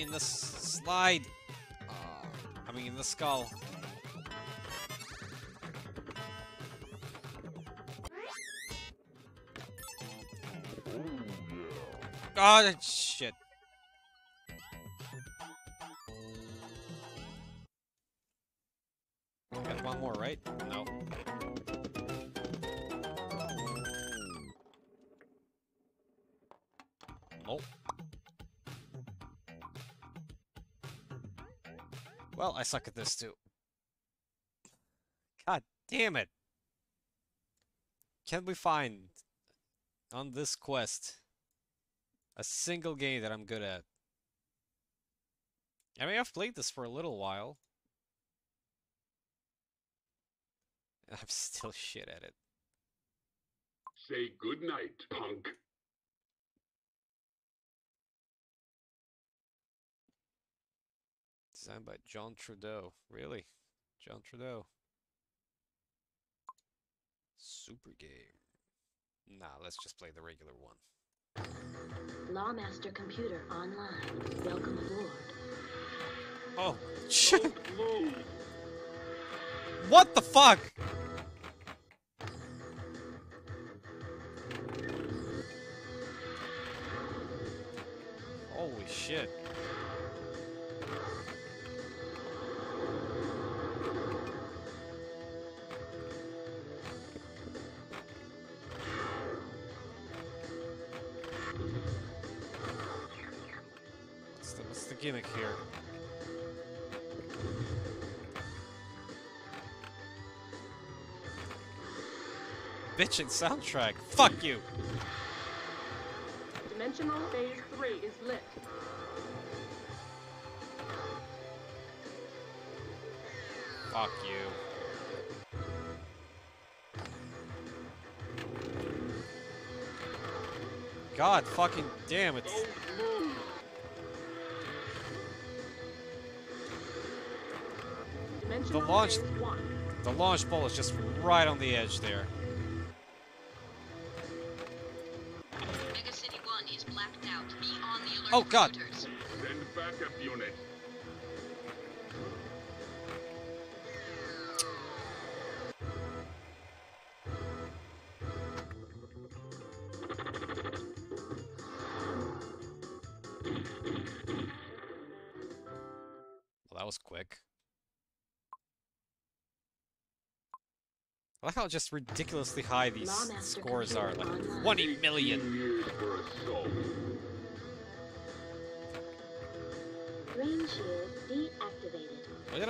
A: In the s- slide. Uh, I mean, in the skull. Oh, shit. Got suck at this too. God damn it! Can we find on this quest a single game that I'm good at? I mean, I've played this for a little while. I'm still shit at it.
R: Say goodnight, punk.
A: Designed by John Trudeau. Really? John Trudeau. Super game. Nah, let's just play the regular one.
S: Lawmaster Computer online. Welcome aboard.
A: Oh, shit! What the fuck? Holy shit. Bitchin' soundtrack. Fuck you.
P: Dimensional Phase 3 is lit.
A: Fuck you. God fucking damn it. The launch
P: Phase 1.
A: the launch ball is just right on the edge there. Oh god.
R: Send backup unit.
A: Well, that was quick. I like how just ridiculously high these scores are.
S: computer
A: Like
S: online.
A: 20 million.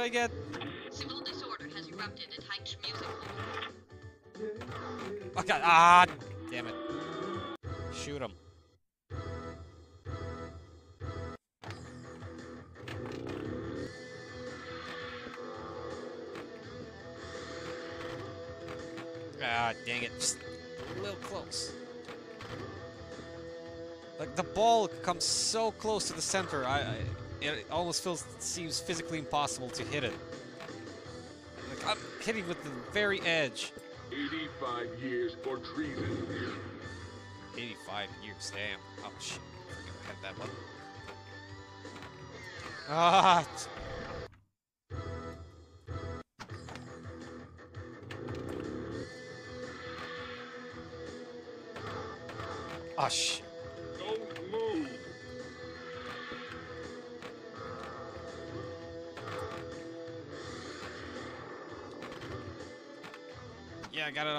A: I get?
T: Civil disorder has erupted at Heights Music Hall.
A: Oh god, ah, damn it. Shoot him. Ah, dang it. Just a little close. Like, the ball comes so close to the center, I, I it almost feels seems physically impossible to hit it. Like, I'm hitting with the very edge.
R: 85 years for treason.
A: 85 years, damn. Oh shit, I forgot I had that one. Ah! Oh shit.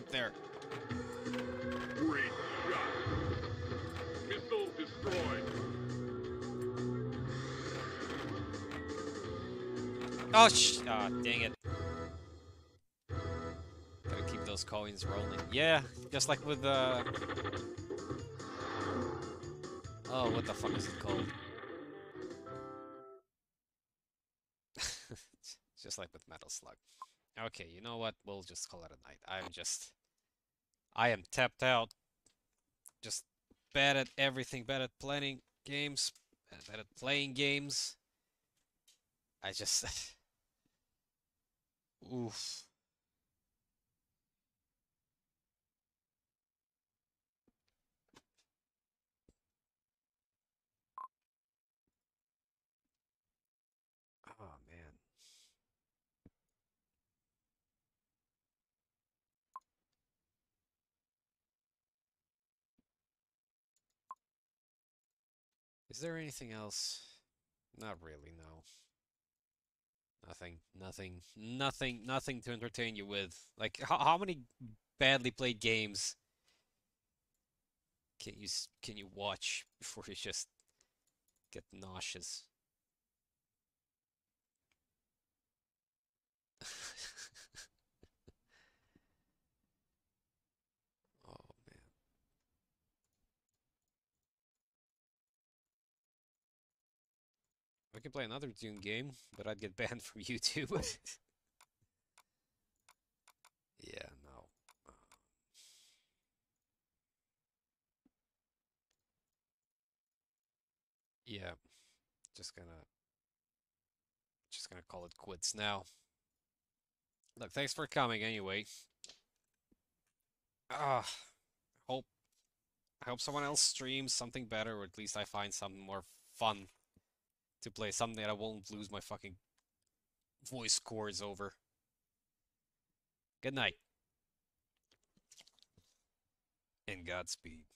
A: Up there.
R: Great shot. Missile destroyed.
A: Oh sh! Ah, dang it. Gotta keep those coins rolling. Yeah, just like with uh. Oh, what the fuck is it called? What? We'll just call it a night. I'm just. I am tapped out. Just bad at everything. Bad at planning games. Bad at playing games. I just. Oof. Oh man. Is there anything else? Not really, no. Nothing, nothing, nothing, nothing to entertain you with. Like, how, how many badly played games can you can you watch before you just get nauseous? Oh man. I could play another Dune game, but I'd get banned from YouTube. yeah, no. Uh, yeah, just gonna just gonna call it quits now. Look, thanks for coming anyway. Ah, hope I hope someone else streams something better, or at least I find something more fun to play, something that I won't lose my fucking voice cords over. Good night. And Godspeed.